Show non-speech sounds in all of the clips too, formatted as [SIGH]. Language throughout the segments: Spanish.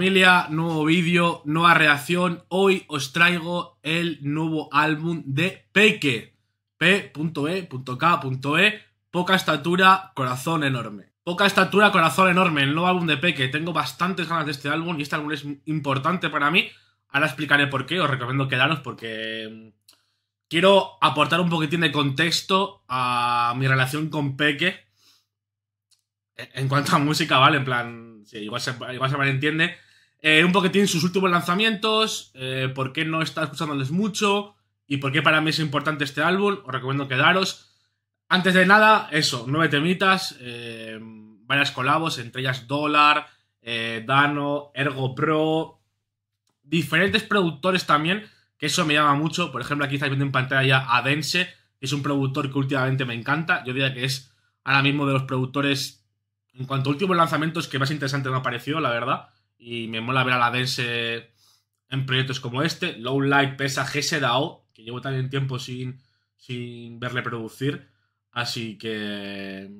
Familia, nuevo vídeo, nueva reacción. Hoy os traigo el nuevo álbum de Peque. P.E.K.E. Poca estatura, corazón enorme. Poca estatura, corazón enorme. El nuevo álbum de Peque. Tengo bastantes ganas de este álbum y este álbum es importante para mí. Ahora explicaré por qué. Os recomiendo quedaros porque mm, quiero aportar un poquitín de contexto a mi relación con Peque. En cuanto a música, ¿vale? En plan, igual se, igual se malentiende. Eh, un poquitín sus últimos lanzamientos, eh, por qué no está escuchándoles mucho y por qué para mí es importante este álbum. Os recomiendo quedaros. Antes de nada, eso, nueve temitas, eh, varias colabos, entre ellas Dollar, Dano, Ergo Pro, diferentes productores también, que eso me llama mucho. Por ejemplo, aquí estáis viendo en pantalla ya a Dense, que es un productor que últimamente me encanta. Yo diría que es ahora mismo de los productores, en cuanto a últimos lanzamientos, que más interesante me ha parecido, la verdad. Y me mola ver a la Dense en proyectos como este. Low Light pesa GSDAO, que llevo también tiempo sin, sin verle producir. Así que...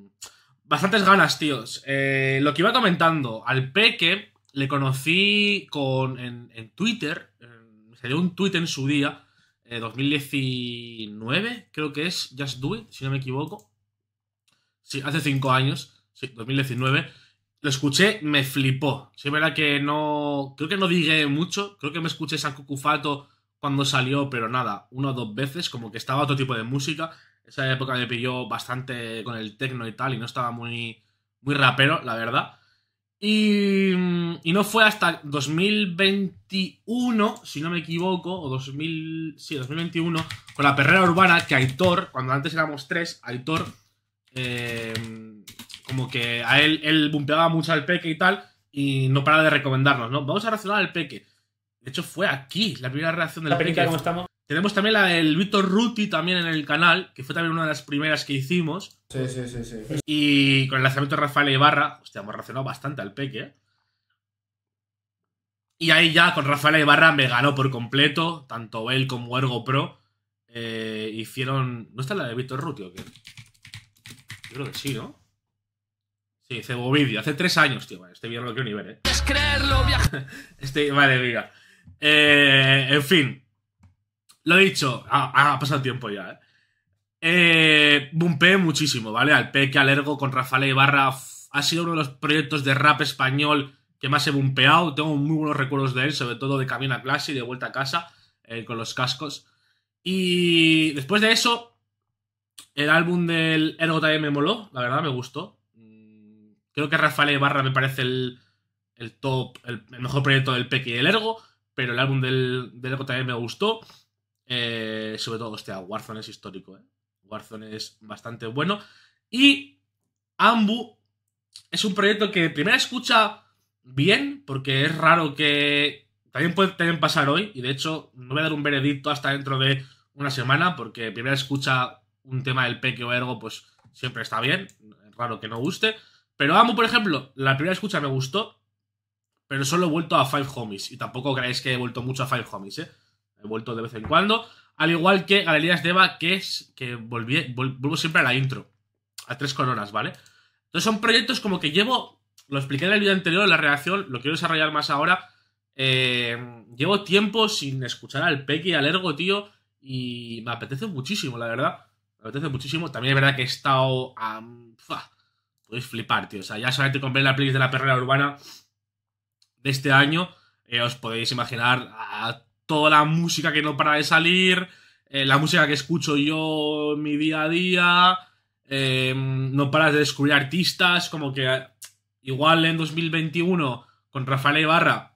Bastantes ganas, tíos. Eh, lo que iba comentando, al Peque le conocí con, en, Twitter. me salió un tweet en su día. 2019, eh, creo que es. Just Do It, si no me equivoco. Sí, hace cinco años. Sí, 2019. Lo escuché, me flipó. Sí, es verdad que no. Creo que no dije mucho. Creo que me escuché San Cucufato cuando salió, pero nada, una o dos veces. Como que estaba otro tipo de música. Esa época me pilló bastante con el techno y tal. Y no estaba muy, muy rapero, la verdad. Y, y, no fue hasta 2021, si no me equivoco, o 2000, sí, 2021, con la perrera urbana, que Aitor, cuando antes éramos tres, Aitor, eh, como que a él, él bumpeaba mucho al peque y tal, y no para de recomendarnos, ¿no? Vamos a reaccionar al peque. De hecho, fue aquí la primera reacción del peque. ¿Cómo estamos? Tenemos también la del Víctor Ruti también en el canal, que fue también una de las primeras que hicimos. Sí, sí, sí, sí. Y con el lanzamiento de Rafael Ibarra, hostia, hemos reaccionado bastante al Peque, ¿eh? Y ahí ya con Rafael Ibarra me ganó por completo, tanto él como Ergo Pro. Eh, hicieron. ¿No está la de Víctor Ruti o qué? Yo creo que sí, ¿no? Sí, Cebovidio, hace tres años, tío. este vídeo no lo quiero ni ver, ¿eh? Es creerlo, [LAUGHS] Este, vale, mira. Eh, en fin, lo dicho, ha, pasado tiempo ya, ¿eh? eh Bumpeé muchísimo, ¿vale? Al Peque, al Ergo, con Rafael Ibarra. Ha sido uno de los proyectos de rap español que más he bumpeado. Tengo muy buenos recuerdos de él, sobre todo de camino a clase y de vuelta a casa, eh, con los cascos. Y después de eso, el álbum del Ergo también me moló, la verdad, me gustó. Creo que Rafael Ibarra me parece el, el top, el, mejor proyecto del Peque y el Ergo, pero el álbum del, del Ergo también me gustó. Eh, sobre todo, hostia, Warzone es histórico, ¿eh? Warzone es bastante bueno. Y Ambu es un proyecto que primera escucha bien, porque es raro que también puede también pasar hoy, y de hecho no voy a dar un veredicto hasta dentro de una semana, porque primera escucha un tema del peque o ergo, pues siempre está bien, es raro que no guste. Pero Ambu, por ejemplo, la primera escucha me gustó, pero solo he vuelto a Five Homies, y tampoco creáis que he vuelto mucho a Five Homies, ¿eh? He vuelto de vez en cuando. Al igual que Galerías de Eva, que es que volví, vuelvo siempre a la intro. A tres coronas, ¿vale? Entonces son proyectos como que llevo. Lo expliqué en el vídeo anterior, en la reacción, lo quiero desarrollar más ahora. Eh, llevo tiempo sin escuchar al Peque y al Ergo, tío. Y me apetece muchísimo, la verdad. Me apetece muchísimo. También es verdad que he estado. Podéis flipar, tío. O sea, ya solamente compré la playlist de la perrera urbana de este año. Eh, os podéis imaginar a toda la música que no para de salir, eh, la música que escucho yo en mi día a día, eh, no paras de descubrir artistas, como que igual en 2021 con Rafael Ibarra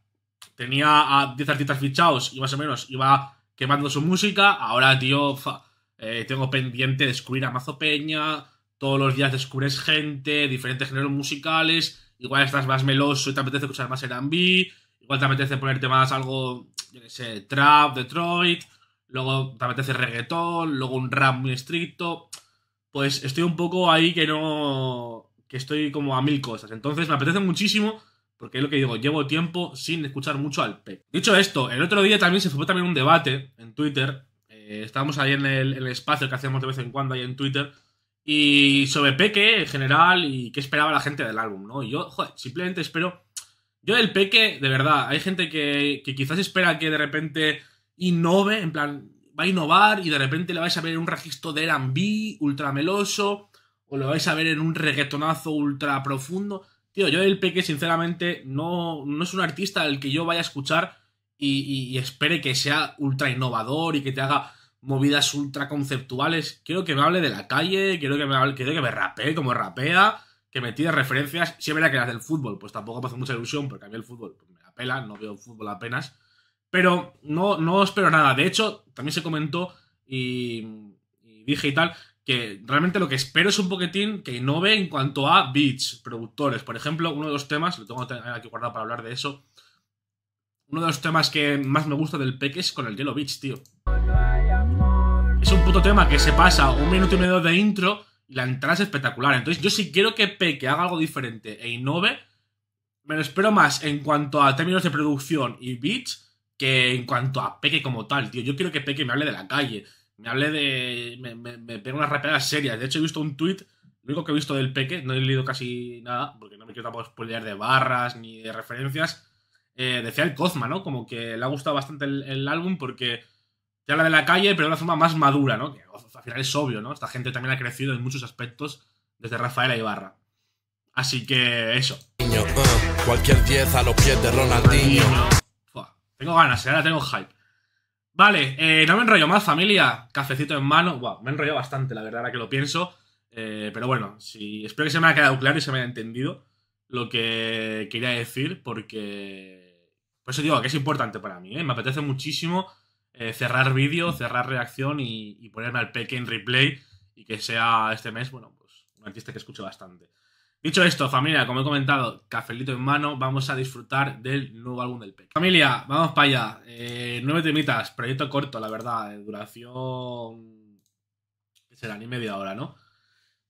tenía a 10 artistas fichados y más o menos iba quemando su música, ahora tío, eh, tengo pendiente descubrir a Mazo Peña, todos los días descubres gente, diferentes géneros musicales, igual estás más meloso y te apetece escuchar más R&B, igual te apetece ponerte más algo yo qué sé, trap, Detroit, luego te apetece reggaetón, luego un rap muy estricto. Pues estoy un poco ahí que no. que estoy como a mil cosas. Entonces me apetece muchísimo. Porque es lo que digo, llevo tiempo sin escuchar mucho al Peque. Dicho esto, el otro día también se fue también un debate en Twitter. Eh, estábamos ahí en el, espacio que hacíamos de vez en cuando ahí en Twitter. Y sobre Peque en general y qué esperaba la gente del álbum, ¿no? Y yo, joder, simplemente espero Yo del Peque, de verdad, hay gente que, quizás espera que de repente innove, en plan, va a innovar y de repente le vais a ver en un registro de R&B ultra meloso o lo vais a ver en un reggaetonazo ultra profundo. Tío, yo el Peque, sinceramente, no, no es un artista al que yo vaya a escuchar y, espere que sea ultra innovador y que te haga movidas ultra conceptuales. Quiero que me hable de la calle, quiero que me hable, quiero que me rapee como rapea, que me tire referencias. Si es verdad que las del fútbol, pues tampoco me hace mucha ilusión, porque a mí el fútbol pues, me la pela, no veo fútbol apenas. Pero no, no espero nada. De hecho, también se comentó y, y dije y tal que realmente lo que espero es un poquitín que innove en cuanto a beats, productores. Por ejemplo, uno de los temas, lo tengo aquí guardado para hablar de eso. Uno de los temas que más me gusta del Peque es con el Yellow Beach, tío. Es un puto tema que se pasa un minuto y medio de intro y la entrada es espectacular. Entonces, yo si quiero que Peque haga algo diferente e innove, me lo espero más en cuanto a términos de producción y beats que en cuanto a Peque como tal, tío. Yo quiero que Peque me hable de la calle, me hable de. Me, me, me pegue unas rapeadas serias. De hecho, he visto un tweet. Lo único que he visto del Peque, no he leído casi nada, porque no me quiero tampoco spoilear de barras ni de referencias. Eh, decía el Cozma, ¿no? Como que le ha gustado bastante el, álbum porque te habla de la calle, pero de una forma más madura, ¿no? Que al final es obvio, ¿no? Esta gente también ha crecido en muchos aspectos desde Rafaela Ibarra. Así que eso. Uh, cualquier 10 a los pies de Ronaldinho. tengo ganas, ¿eh? ahora tengo hype. Vale, eh, no me enrollo más, familia. Cafecito en mano. Wow, me enrollo bastante, la verdad, ahora que lo pienso. Eh, pero bueno, sí, espero que se me haya quedado claro y se me haya entendido lo que quería decir, porque. Por eso digo que es importante para mí, ¿eh? Me apetece muchísimo eh, cerrar vídeo, cerrar reacción y, ponerme al peque en replay y que sea este mes, bueno, pues un artista que escucho bastante. Dicho esto, familia, como he comentado, cafelito en mano, vamos a disfrutar del nuevo álbum del Peque. Familia, vamos para allá. Eh, nueve temitas, proyecto corto, la verdad, de duración... ¿Qué será? Ni media hora, ¿no?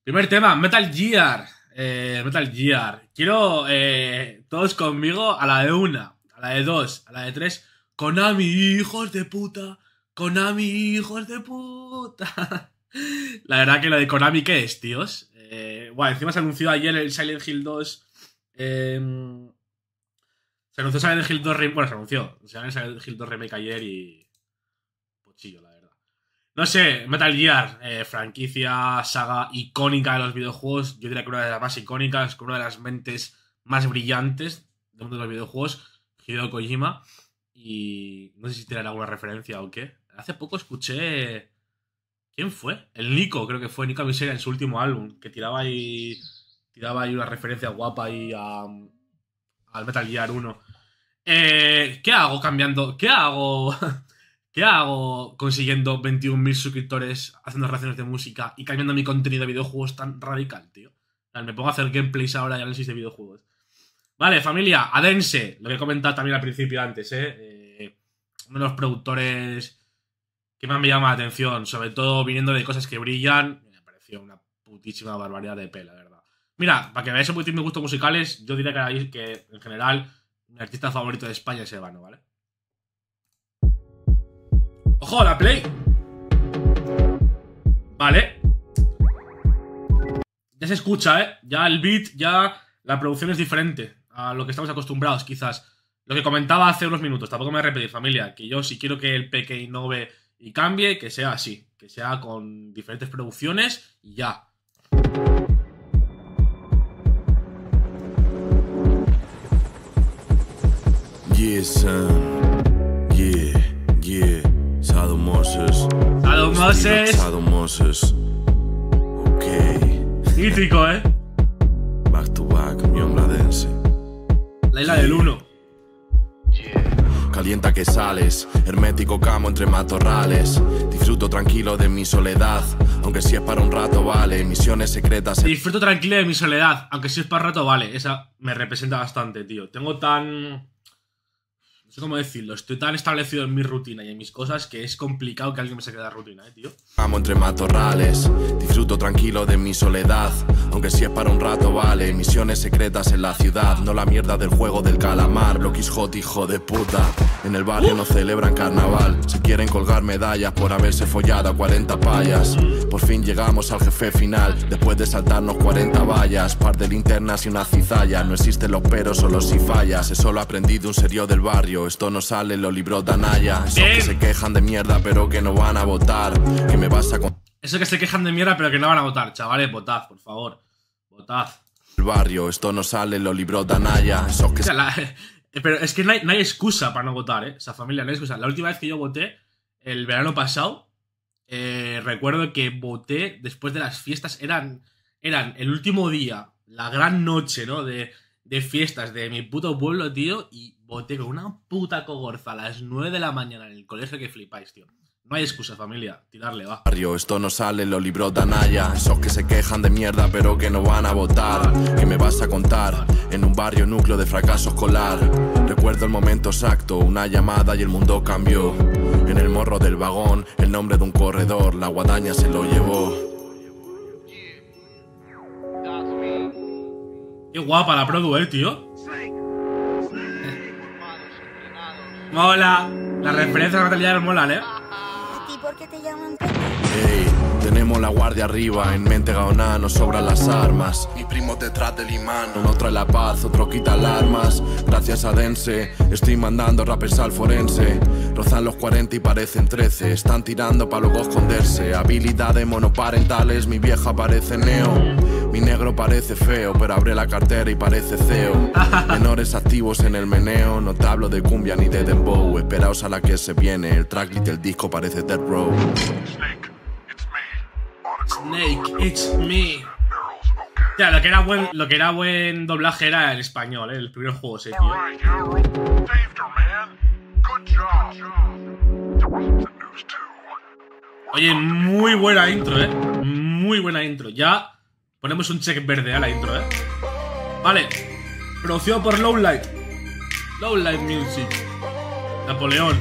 Primer tema, Metal Gear. Eh, Metal Gear. Quiero eh, todos conmigo a la de una, a la de dos, a la de tres. Konami, hijos de puta. Konami, hijos de puta. [LAUGHS] la verdad que lo de Konami, ¿qué es, tíos? Eh, bueno, encima se anunció ayer el Silent Hill 2. Em, se anunció Silent Hill 2 Remake. Bueno, se anunció. Silent Hill 2 Remake ayer y. Pochillo, la verdad. No sé, Metal Gear, eh, franquicia, saga icónica de los videojuegos. Yo diría que una de las más icónicas, una de las mentes más brillantes del mundo de los videojuegos, Hideo Kojima. Y no sé si tiene alguna referencia o qué. Hace poco escuché ¿Quién fue? El Nico, creo que fue Nico Miseria en su último álbum, que tiraba ahí, tiraba ahí una referencia guapa ahí a, al Metal Gear 1. Eh, ¿Qué hago cambiando? ¿Qué hago? [LAUGHS] ¿Qué hago consiguiendo 21.000 suscriptores haciendo reacciones de música y cambiando mi contenido de videojuegos tan radical, tío? Me pongo a hacer gameplays ahora y análisis de videojuegos. Vale, familia, Adense, lo que he comentado también al principio antes, ¿eh? eh uno de los productores que más me llama la atención, sobre todo viniendo de cosas que brillan, me pareció una putísima barbaridad de pela, la verdad. Mira, para que veáis un poquitín mis gustos musicales, yo diría que, que en general mi artista favorito de España es Ebano, ¿vale? ¡Ojo, la Play! Vale. Ya se escucha, ¿eh? Ya el beat, ya la producción es diferente a lo que estamos acostumbrados, quizás. Lo que comentaba hace unos minutos, tampoco me voy a repetir, familia, que yo si quiero que el peque innove y cambie, que sea así, que sea con diferentes producciones y ya. Yeah, son. Yeah, yeah. Sado Moses. Sado Moses. Sado Moses. Ok. Mítico, ¿eh? Back to back, mi hombladense. La isla del 1. Calienta que sales, hermético camo entre matorrales. Disfruto tranquilo de mi soledad, aunque si es para un rato vale. Misiones secretas. Disfruto tranquilo de mi soledad, aunque si es para un rato vale. Esa me representa bastante, tío. Tengo tan. Sé cómo decirlo, estoy tan establecido en mi rutina y en mis cosas que es complicado que alguien me saque de la rutina, eh, tío. Amo entre matorrales, disfruto tranquilo de mi soledad, aunque si es para un rato vale, misiones secretas en la ciudad, no la mierda del juego del calamar, hot hijo de puta, en el barrio no celebran carnaval, si quieren colgar medallas por haberse follado a 40 payas, por fin llegamos al jefe final, después de saltarnos 40 vallas, par de linternas y una cizalla, no existen los peros solo si fallas, eso lo aprendí de un serio del barrio, esto no sale, lo libró Danaya, esos que se quejan de mierda pero que no van a votar, que me vas a con Eso que se quejan de mierda pero que no van a votar, chavales, votad, por favor. Votad. el barrio, esto no sale, lo libró Danaya, esos que O sea, la- eh, pero es que no hay, no hay excusa para no votar, ¿eh? O sea, familia, no hay excusa. La última vez que yo voté, el verano pasado, eh, recuerdo que voté después de las fiestas. Eran, eran el último día, la gran noche, ¿no? De, de fiestas de mi puto pueblo, tío. Y voté con una puta cogorza a las 9 de la mañana en el colegio que flipáis, tío. No hay excusa, familia. Tirarle, va. barrio, esto no sale, lo libró Danaya, esos que se quejan de mierda pero que no van a votar, que me vas a contar, en un barrio núcleo de fracaso escolar, recuerdo el momento exacto, una llamada y el mundo cambió, en el morro del vagón, el nombre de un corredor, la guadaña se lo llevó. Qué guapa la produ, eh, tío. Mola. Las referencias a Natalia molan, eh. ¿A ti por qué te llaman Pepe? Ey, tenemos la guardia arriba, en mente gaona nos sobran las armas. Mi primo detrás del imán, uno trae la paz, otro quita alarmas. Gracias a Dense, estoy mandando rappers al forense. Rozan los 40 y parecen 13, están tirando para luego esconderse. Habilidades monoparentales, mi vieja parece neo. Mi negro parece feo, pero abre la cartera y parece CEO. [LAUGHS] Menores activos en el meneo, no te hablo de cumbia ni de dembow. Esperaos a la que se viene, el tracklist del disco parece Dead Row. Snake, it's me. Ya, lo que era buen, lo que era buen doblaje era el español, eh. El primer juego, sí, tío. Oye, muy buena intro, eh. Muy buena intro. Ya ponemos un check verde a la intro, eh. Vale. Producido por Lowlight. Lowlight Music. Napoleón.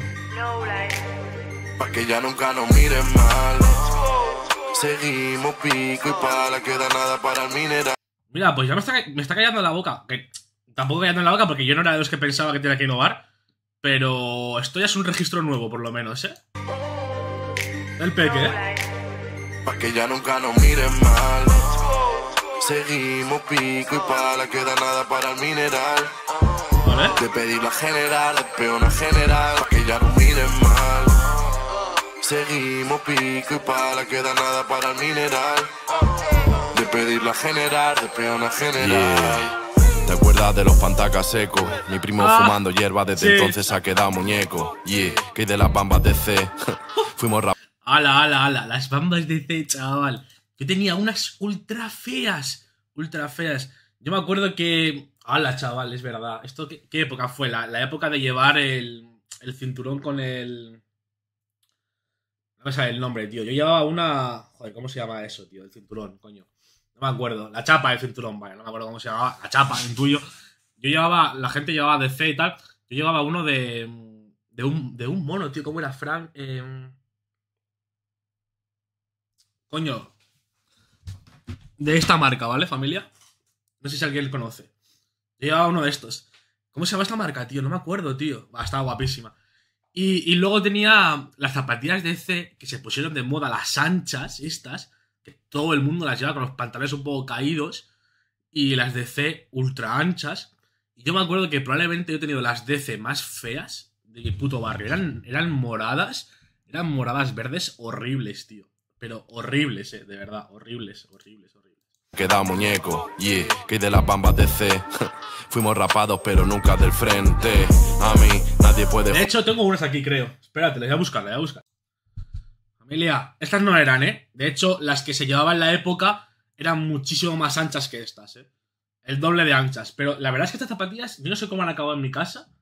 Pa' que ya nunca nos miren mal. Seguimos pico y pala, queda nada para el mineral. Mira, pues ya me está, me está callando la boca. Que tampoco callando en la boca porque yo no era de los que pensaba que tenía que innovar. Pero esto ya es un registro nuevo, por lo menos, ¿eh? El peque, ¿eh? Pa' que ya nunca nos miren mal. Seguimos pico y pala, queda nada para el mineral. ¿Vale? De pedir la general, de peona general, pa' que ya nos miren mal. Seguimos pico y pala, queda nada para el mineral. De pedir la general, de peona general. ¿Te acuerdas de los pantacas secos? Mi primo Ah, fumando hierba desde sí. entonces ha quedado muñeco. Yeah, que de las bambas de C. [LAUGHS] Fuimos rap. Ala, ala, ala. Las bambas de C, chaval. Yo tenía unas ultra feas. Ultra feas. Yo me acuerdo que. Ala, chaval, es verdad. ¿Esto qué, qué época fue? La, la época de llevar el, el cinturón con el. No me el nombre, tío. Yo llevaba una. Joder, ¿cómo se llama eso, tío? El cinturón, coño. No me acuerdo. La chapa del cinturón, vaya. No me acuerdo cómo se llamaba. La chapa, el tuyo. Yo llevaba. La gente llevaba de C y tal. Yo llevaba uno de. De un, de un mono, tío. ¿Cómo era Frank? Eh, Coño. De esta marca, ¿vale, familia? No sé si alguien conoce. Yo llevaba uno de estos. ¿Cómo se llama esta marca, tío? No me acuerdo, tío. Ah, estaba guapísima. Y, luego tenía las zapatillas de C que se pusieron de moda, las anchas, estas, que todo el mundo las lleva con los pantalones un poco caídos, y las de C ultra anchas. Y yo me acuerdo que probablemente yo he tenido las DC más feas de mi puto barrio. Eran, eran moradas, eran moradas verdes horribles, tío. Pero horribles, eh, de verdad, horribles, horribles, horribles. Queda muñeco, yeah, que de las bambas de C. [LAUGHS] Fuimos rapados, pero nunca del frente. A mí, nadie puede. De hecho, tengo unas aquí, creo. Espérate, las voy a buscar, las voy a buscar. Familia, estas no eran, ¿eh? De hecho, las que se llevaban en la época eran muchísimo más anchas que estas, ¿eh? El doble de anchas. Pero la verdad es que estas zapatillas, yo no sé cómo han acabado en mi casa.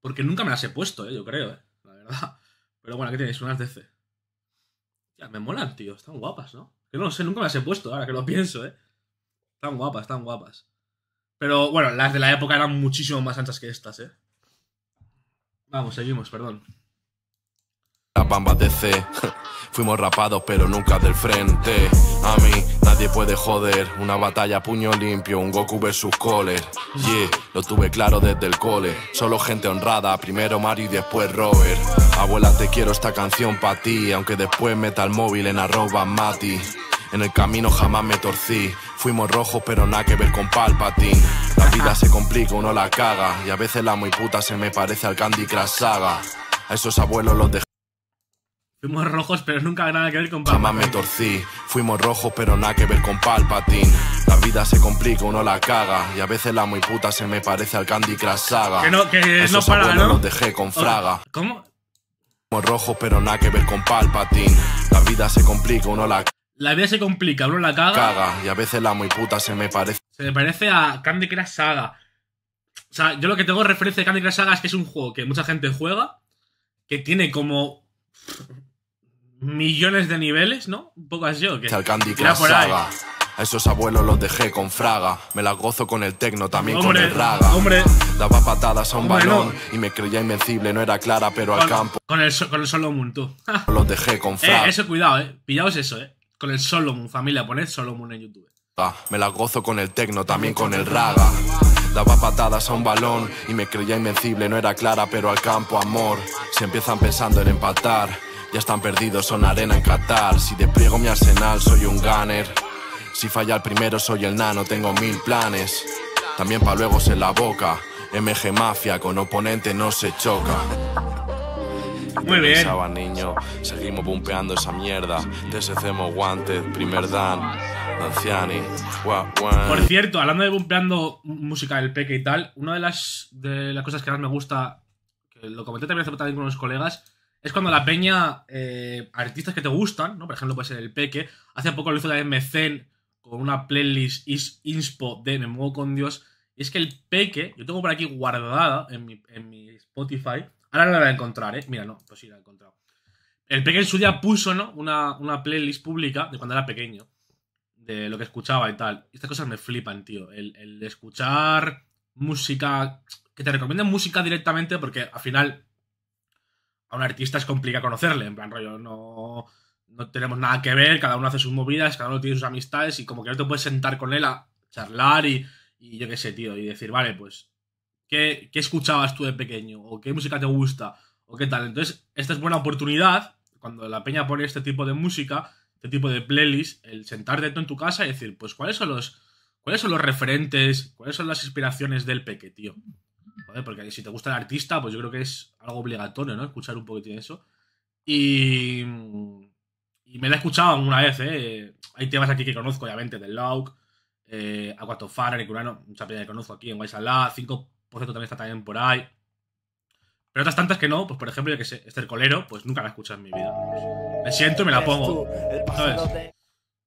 Porque nunca me las he puesto, ¿eh? Yo creo, ¿eh? La verdad. Pero bueno, aquí tenéis unas de C. Ya, me molan, tío. Están guapas, ¿no? Que no lo sé, nunca me las he puesto, ahora que lo pienso, ¿eh? Están guapas, están guapas. Pero bueno, las de la época eran muchísimo más anchas que estas, ¿eh? Vamos, seguimos, perdón. Las bambas de C. [LAUGHS] Fuimos rapados pero nunca del frente. A mí nadie puede joder. Una batalla a puño limpio, un Goku versus Kohler. Yeah, lo tuve claro desde el cole. Solo gente honrada, primero Mario y después Robert. Abuela, te quiero esta canción pa' ti, aunque después meta el móvil en arroba Mati. En el camino jamás me torcí. Fuimos rojos, pero nada que ver con Palpatine. La vida se complica, uno la caga. Y a veces la muy puta se me parece al Candy Crush Saga. A esos abuelos los dejé. Fuimos rojos, pero nunca nada que ver con Jamás me torcí, fuimos rojos pero nada que ver con Palpatine La vida se complica, uno la caga Y a veces la muy puta se me parece al Candy Crush Saga Que no, que no Esos para, abuelos ¿no? los dejé con fraga ¿Cómo? Fuimos rojos pero nada que ver con Palpatine La vida se complica, uno la La vida se complica, uno la caga. caga Y a veces la muy puta se me parece Se me parece a Candy Crush Saga. O sea, yo lo que tengo de referencia de Candy Crush Saga es que es un juego que mucha gente juega, que tiene como millones de niveles, ¿no? Un poco así, ¿o qué? al Candy Crush. Saga A esos abuelos los dejé con fraga Me la gozo con el tecno, también Hombre, con el raga hombre. Daba patadas a un Hombre, balón no. Y me creía invencible, no era clara pero al campo con el, con el Solo tú. Los dejé con [LAUGHS] fraga eh, eso, cuidado, eh. Pillaos eso, eh. Con el Solo Moon, familia, poned Solo Moon en YouTube. Me la gozo con el tecno, también con el raga. Daba patadas a un balón y me creía invencible, no era clara, pero al campo amor. Si empiezan pensando en empatar, ya están perdidos, son arena en Qatar. Si despliego mi arsenal, soy un gunner. Si falla el primero, soy el nano, tengo mil planes. También pa' luego en la boca. MG Mafia, con oponente no se choca. Muy bien. Pensaba, niño, seguimos bumpeando esa mierda. TSCemos Wanted, primer Dan, Danciani. Por cierto, hablando de bumpeando música del peque y tal, una de las, de las cosas que más me gusta, que lo comenté también hace también con unos colegas, es cuando la peña, eh, artistas que te gustan, ¿no? Por ejemplo, puede ser el peque. Hace poco lo hizo la MCN con una playlist is- inspo de Me Muevo con Dios. Y es que el peque, yo tengo por aquí guardada en mi, en mi Spotify. Ahora no la voy a encontrar, ¿eh? Mira, no, pues sí la he encontrado. El peque en su día puso, ¿no? Una, una playlist pública de cuando era pequeño de lo que escuchaba y tal. Estas cosas me flipan, tío. El, el escuchar música. Que te recomienden música directamente porque al final a un artista es complicado conocerle. En plan, rollo, no, no tenemos nada que ver, cada uno hace sus movidas, cada uno tiene sus amistades y como que no te puedes sentar con él a charlar y, y yo qué sé, tío. Y decir, vale, pues, ¿qué, ¿qué escuchabas tú de pequeño? ¿O qué música te gusta? ¿O qué tal? Entonces, esta es buena oportunidad cuando la peña pone este tipo de música este tipo de playlist, el sentarte tú en tu casa y decir, pues, ¿cuáles son los, cuáles son los referentes, cuáles son las inspiraciones del peque, tío? Porque si te gusta el artista, pues yo creo que es algo obligatorio, ¿no? Escuchar un poquitín eso. Y, me la he escuchado una vez, ¿eh? Hay temas aquí que conozco, obviamente, del Lauk, eh, Aquatofara, Necurano, mucha peña que conozco aquí en Guaysalá, 5% también está también por ahí. Pero otras tantas que no, pues por ejemplo, yo que sé, Estercolero, pues nunca la he escuchado en mi vida. Pues, me siento y me la pongo. ¿Sabes?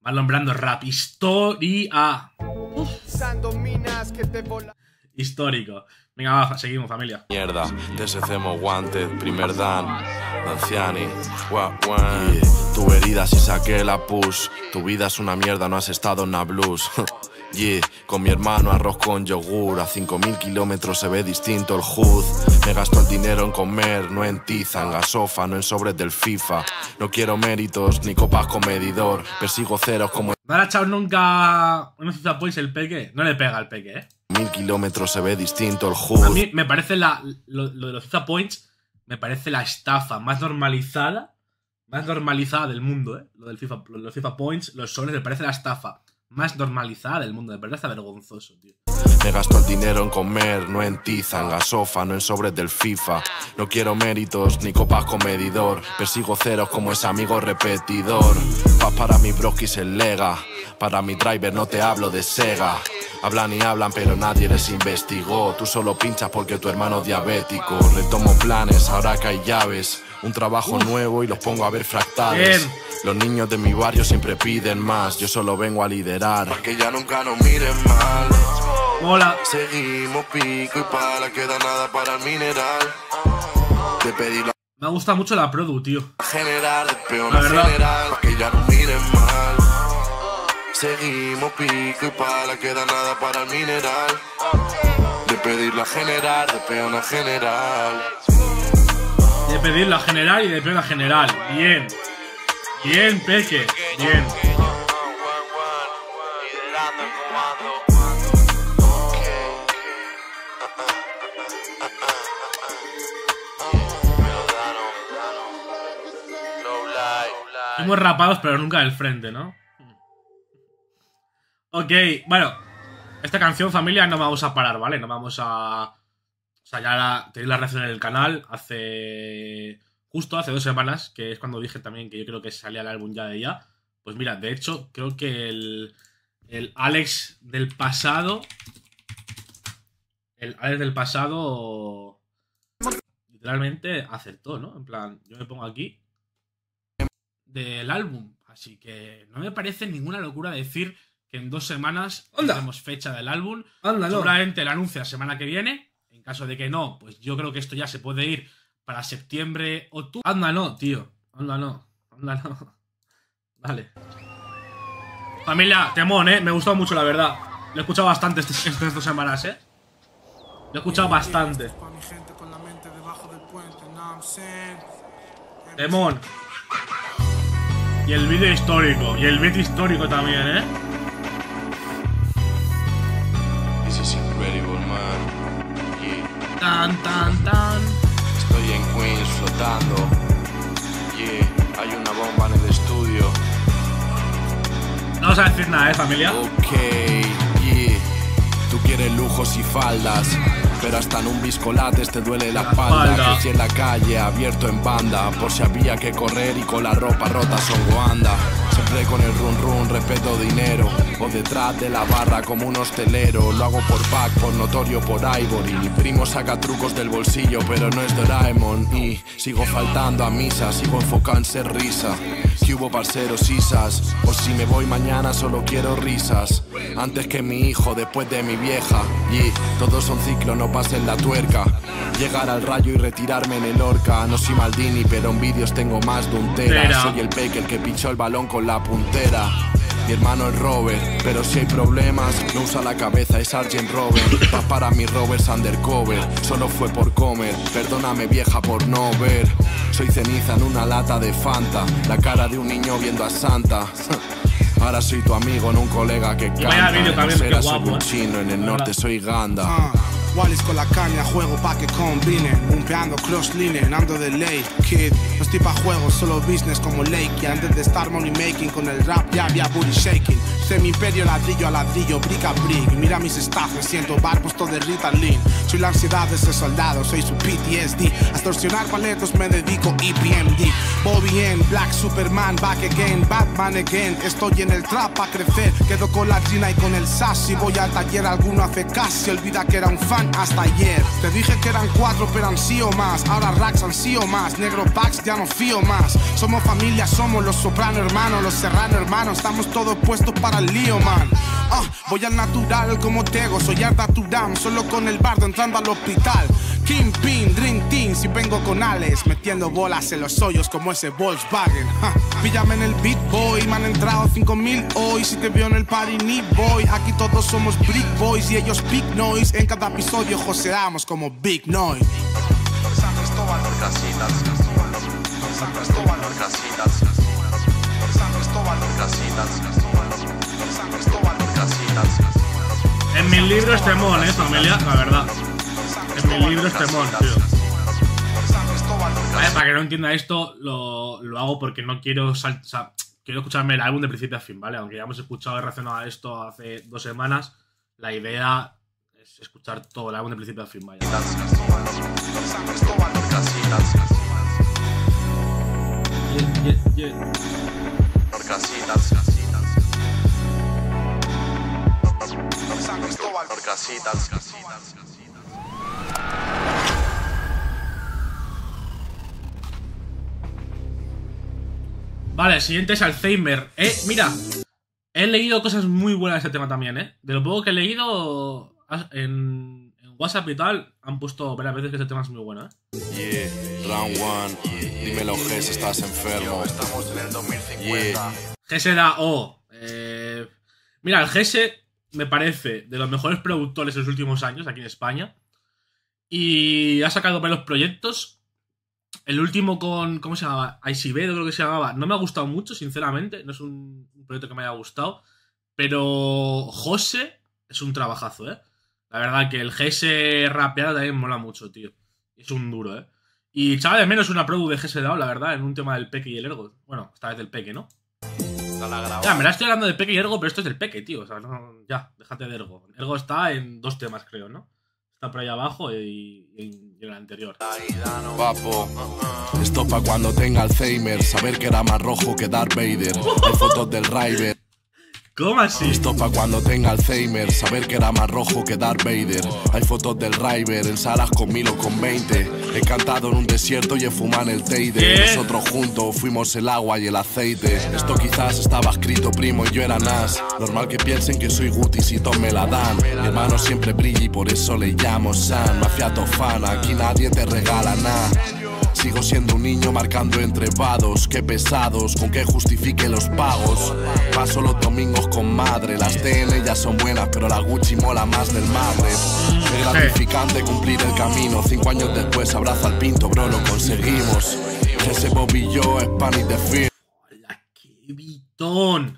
Van nombrando rap. Historia. Histórico. Venga, va, seguimos, familia. Mierda, TSCemos Wanted, primer Dan, Danciani, guau. Yeah. Tu herida si saqué la push, tu vida es una mierda, no has estado en la blues. [LAUGHS] Yeah, con mi hermano arroz con yogur, a 5000 kilómetros se ve distinto el hood. Me gasto el dinero en comer, no en tiza, en gasofa, no en sobres del FIFA. No quiero méritos ni copas con medidor, persigo ceros como ¿No le ha echado nunca una FIFA Points el peque? No le pega al peque, ¿eh? mil kilómetros se ve distinto el A hood. mí me parece la, lo, lo de los FIFA Points, me parece la estafa más normalizada, más normalizada del mundo, ¿eh? Lo del FIFA, los FIFA Points, los soles, me parece la estafa más normalizada del mundo. Me parece hasta vergonzoso, tío. Me gasto el dinero en comer, no en tiza, en gasofa, no en sobres del FIFA. No quiero méritos ni copas con medidor. Persigo ceros como ese amigo repetidor. Paz para mi broquis el lega. Para mi driver no te hablo de Sega. Hablan y hablan, pero nadie les investigó. Tú solo pinchas porque tu hermano es diabético. Retomo planes, ahora que hay llaves. Un trabajo nuevo y los pongo a ver fractales. Bien. Los niños de mi barrio siempre piden más. Yo solo vengo a liderar. Para que ya nunca nos miren mal. Mola. Seguimos pico y pala, queda nada para el mineral. La Me gusta mucho la produ, tío. general, de peón La verdad. general, pa' que ya no miren mal. Seguimos pico y pala, queda nada para el mineral. De pedir la general, de peón a general. De pedir la general y de la general. Bien. Bien, Peque. Bien. Fuimos rapados, pero nunca del frente, ¿no? Ok, bueno. Esta canción, familia, no vamos a parar, ¿vale? No vamos a. O sea, ya la, tenéis la reacción en el canal hace. Justo hace dos semanas, que es cuando dije también que yo creo que salía el álbum ya de ya. Pues mira, de hecho, creo que el. El Alex del pasado. El Alex del pasado. Literalmente acertó, ¿no? En plan, yo me pongo aquí. Del álbum. Así que no me parece ninguna locura decir que en dos semanas tenemos fecha del álbum. Ándalo. Seguramente el anuncio la semana que viene. Caso de que no, pues yo creo que esto ya se puede ir para septiembre, octubre. Anda, no, tío. Anda, no. Anda, no. [LAUGHS] Vale. Familia, temón, eh. Me gustó mucho, la verdad. Lo he escuchado bastante este- estas dos semanas, eh. Lo he escuchado bastante. Temón. Y el vídeo histórico. Y el beat histórico también, eh. Tan, tan, tan. Estoy en Queens flotando. Yeah, hay una bomba en el estudio. No vamos a decir nada, eh, familia. Ok, yeah. Tú quieres lujos y faldas. Pero hasta en un biscolates te duele la La espalda. Crecí en la calle, abierto en banda. Por si había que correr y con la ropa rota son anda. Siempre con el run run, respeto dinero. O detrás de la barra como un hostelero. Lo hago por pack, por notorio, por ivory. Mi primo saca trucos del bolsillo, pero no es Doraemon. Y sigo faltando a misa, sigo enfocado en ser risa. Que hubo parceros isas. Por si me voy mañana, solo quiero risas. Antes que mi hijo, después de mi vieja. Y todos son ciclos, no pasen la tuerca. Llegar al rayo y retirarme en el orca. No soy Maldini, pero en vídeos tengo más de un tera. Tera. Soy el Baker que pinchó el balón con la puntera. Mi hermano es Robert, pero si hay problemas, no usa la cabeza, es Argent Robert. Va para mi Roberts undercover, solo fue por comer. Perdóname vieja por no ver. Soy ceniza en una lata de Fanta, la cara de un niño viendo a Santa. [LAUGHS] Ahora soy tu amigo, no un colega que vaya canta. vídeo En también, qué soy un eh. chino, en el norte soy Ganda. Wallis con la caña, juego pa' que combinen. Bumpeando cross linen, ando de ley, kid. No estoy pa' juegos, solo business como Lake. Y antes de estar money making con el rap, ya había booty shaking. Imperio ladrillo a ladrillo, brick a brick. Mira mis me siento bar puesto de Ritalin. Soy la ansiedad de ese soldado, soy su PTSD. A extorsionar paletos me dedico EPMD. Bobby N, Black Superman, back again, Batman again. Estoy en el trap pa' crecer. Quedo con la Gina y con el sassy. Voy al taller, alguno hace casi. Olvida que era un fan hasta ayer. Te dije que eran cuatro, pero han sido más. Ahora racks han sido más. Negro packs ya no fío más. Somos familia, somos los soprano hermanos, los serrano hermanos. Estamos todos puestos para el lío, man. Ah, voy al natural como Tego, soy Arda Turam, solo con el bardo entrando al hospital. Kingpin, Dream Team, si vengo con Alex, metiendo bolas en los hoyos como ese Volkswagen. Ja, píllame en el Beat Boy, me han entrado 5000 hoy. Si te veo en el party, ni voy. Aquí todos somos Brick Boys y ellos Big Noise. En cada episodio joseamos como Big Noise. San Cristóbal, Orcasitas. San Cristóbal. San Cristóbal. En mis libros temón, eh, familia. La verdad. En mis libros temón, tío. Vale, para que no entienda esto, lo, lo hago porque no quiero sal- o sea, quiero escucharme el álbum de principio a fin, ¿vale? Aunque ya hemos escuchado y reaccionado a esto hace dos semanas, la idea es escuchar todo el álbum de principio a fin, vaya. Cristóbal, Orcasitas. Cristóbal, Orcasitas. Vale, siguiente es Alzheimer. Eh, mira, he leído cosas muy buenas de este tema también, ¿eh? De lo poco que he leído en, en WhatsApp y tal, han puesto varias veces que este tema es muy bueno, ¿eh? Yeah, round one. Dímelo, Ges, estás enfermo. Estamos en el 2050. Yeah. GSDAO. Eh, mira, el GS me parece de los mejores productores de los últimos años aquí en España. Y ha sacado varios proyectos El último con. ¿Cómo se llamaba? Aikibedo, creo que se llamaba. No me ha gustado mucho, sinceramente. No es un, proyecto que me haya gustado. Pero. José es un trabajazo, ¿eh? La verdad que el GS rapeado también mola mucho, tío. Es un duro, ¿eh? Y echaba de menos una produ de GS DAO, la verdad, en un tema del Peque y el Ergo. Bueno, esta vez del Peque, ¿no? No la. Ya, me la estoy hablando de Peque y Ergo, pero esto es del Peque, tío. O sea, no, ya, déjate de Ergo. Ergo está en dos temas, creo, ¿no? Está por ahí abajo y, y en el anterior. Papo, esto pa' cuando tenga Alzheimer, saber que era más rojo que Darth Vader. [LAUGHS] Hay fotos del River. ¿Cómo así? Esto pa' cuando tenga Alzheimer, saber que era más rojo que Darth Vader. Hay fotos del River en salas con mil o con 20. He cantado en un desierto y he fumado en el Teide. ¿Qué? Nosotros juntos fuimos el agua y el aceite. Esto quizás estaba escrito, primo, y yo era Nas. Normal que piensen que soy Guti si todos me la dan. Mi hermano siempre brilla y por eso le llamo San. Mafia tofana, aquí nadie te regala nada. Sigo siendo un niño marcando entre vados, qué pesados, con que justifique los pagos. Paso los domingos con madre, las TN ya son buenas, pero la Gucci mola más del madre. Es gratificante cumplir el camino, cinco años después abrazo al pinto, bro, lo conseguimos. Ese Bobby y yo, Spanish de fin. ¡Hola, qué bitón!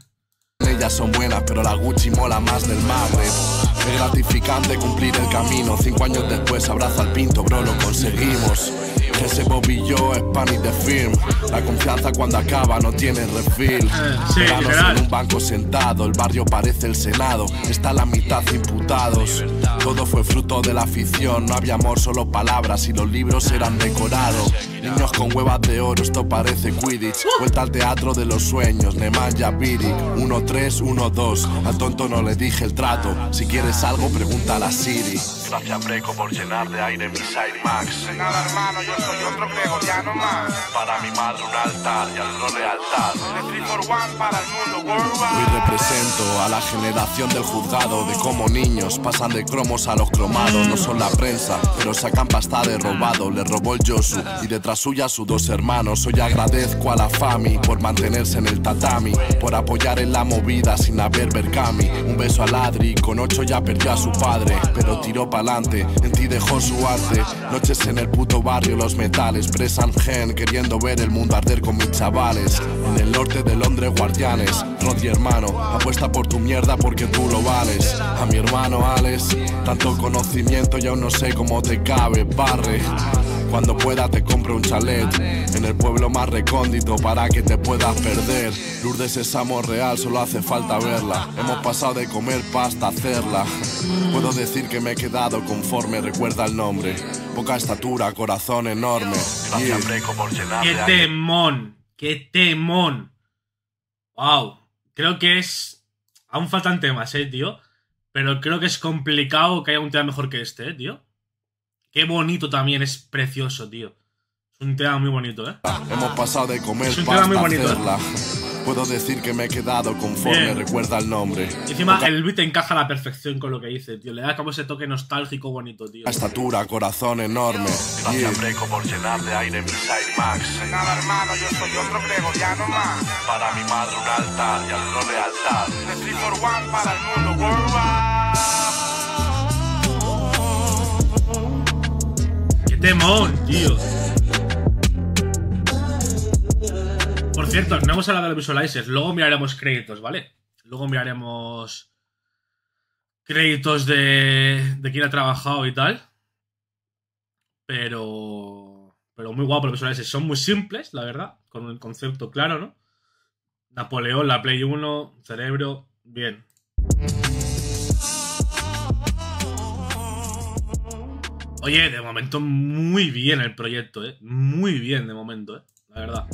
Ellas son buenas, pero la Gucci mola más del Magreb. Es gratificante cumplir el camino. Cinco años después abrazo al pinto, bro, lo conseguimos. Ese Bobby y yo, Spanish de film. La confianza cuando acaba no tiene refil. sí, Veranos literal. en un banco sentado, el barrio parece el Senado. Está la mitad imputados. Todo fue fruto de la afición, no había amor, solo palabras y los libros eran decorados. Niños con huevas de oro, esto parece Quidditch. Vuelta al teatro de los sueños, Nemanja Biric. 1-3, 1-2. Al tonto no le dije el trato. Si quieres algo, pregunta a la Siri. Gracias, Breco, por llenar de aire mi Side Max. Nada, hermano, yo soy otro gregoriano más. Para mi madre un altar y al no lealtad. De 3 for 1 para el mundo Hoy worldwide. represento a la generación del juzgado de cómo niños pasan de cromos a los cromados. No son la prensa, pero sacan pasta de robado. Le robó el Josu y detrás suya sus dos hermanos. Hoy agradezco a la Fami por mantenerse en el tatami, por apoyar en la movida sin haber Berkami. Un beso al Adri, con ocho ya perdió a su padre, pero tiró pa'lante. En ti dejó su arte. Noches en el puto barrio, los metales presan gen, queriendo ver el mundo arder con mis chavales. En el norte de Londres, guardianes. Rodri, hermano, apuesta por tu mierda porque tú lo vales. A mi hermano Alex, tanto conocimiento y aún no sé cómo te cabe, barre. Cuando pueda te compro un chalet en el pueblo más recóndito para que te puedas perder. Lourdes es amor real, solo hace falta verla. Hemos pasado de comer pasta a hacerla. Puedo decir que me he quedado conforme, recuerda el nombre. Poca estatura, corazón enorme. Gracias, Breco, por ¡Qué temón! ¡Qué temón! ¡Wow! Creo que es. Aún faltan temas, eh, tío. Pero creo que es complicado que haya un tema mejor que este, eh, tío. Qué bonito también, es precioso, tío. Es un tema muy bonito, eh. Hemos pasado de comer Es un tema muy bonito. hacerla. Puedo decir que me he quedado conforme, Bien. recuerda el nombre. Y encima el beat encaja a la perfección con lo que dice, tío. Le da como ese toque nostálgico bonito, tío. Estatura, corazón enorme. Yeah. Breco, por llenar de aire mi Side Max. Nada, hermano, yo soy otro gregoriano más. Para mi madre un altar y al no lealtad. De 3 for 1 para el mundo worldwide. Temón, tío! Por cierto, no hemos hablado de los visualizers. Luego miraremos créditos, ¿vale? Luego miraremos créditos de, de quién ha trabajado y tal. Pero. Pero muy guapo los visualizers. Son muy simples, la verdad. Con un concepto claro, ¿no? Napoleón, la Play 1, Cerebro. Bien. Oye, de momento muy bien el proyecto, ¿eh? Muy bien de momento, ¿eh? La verdad.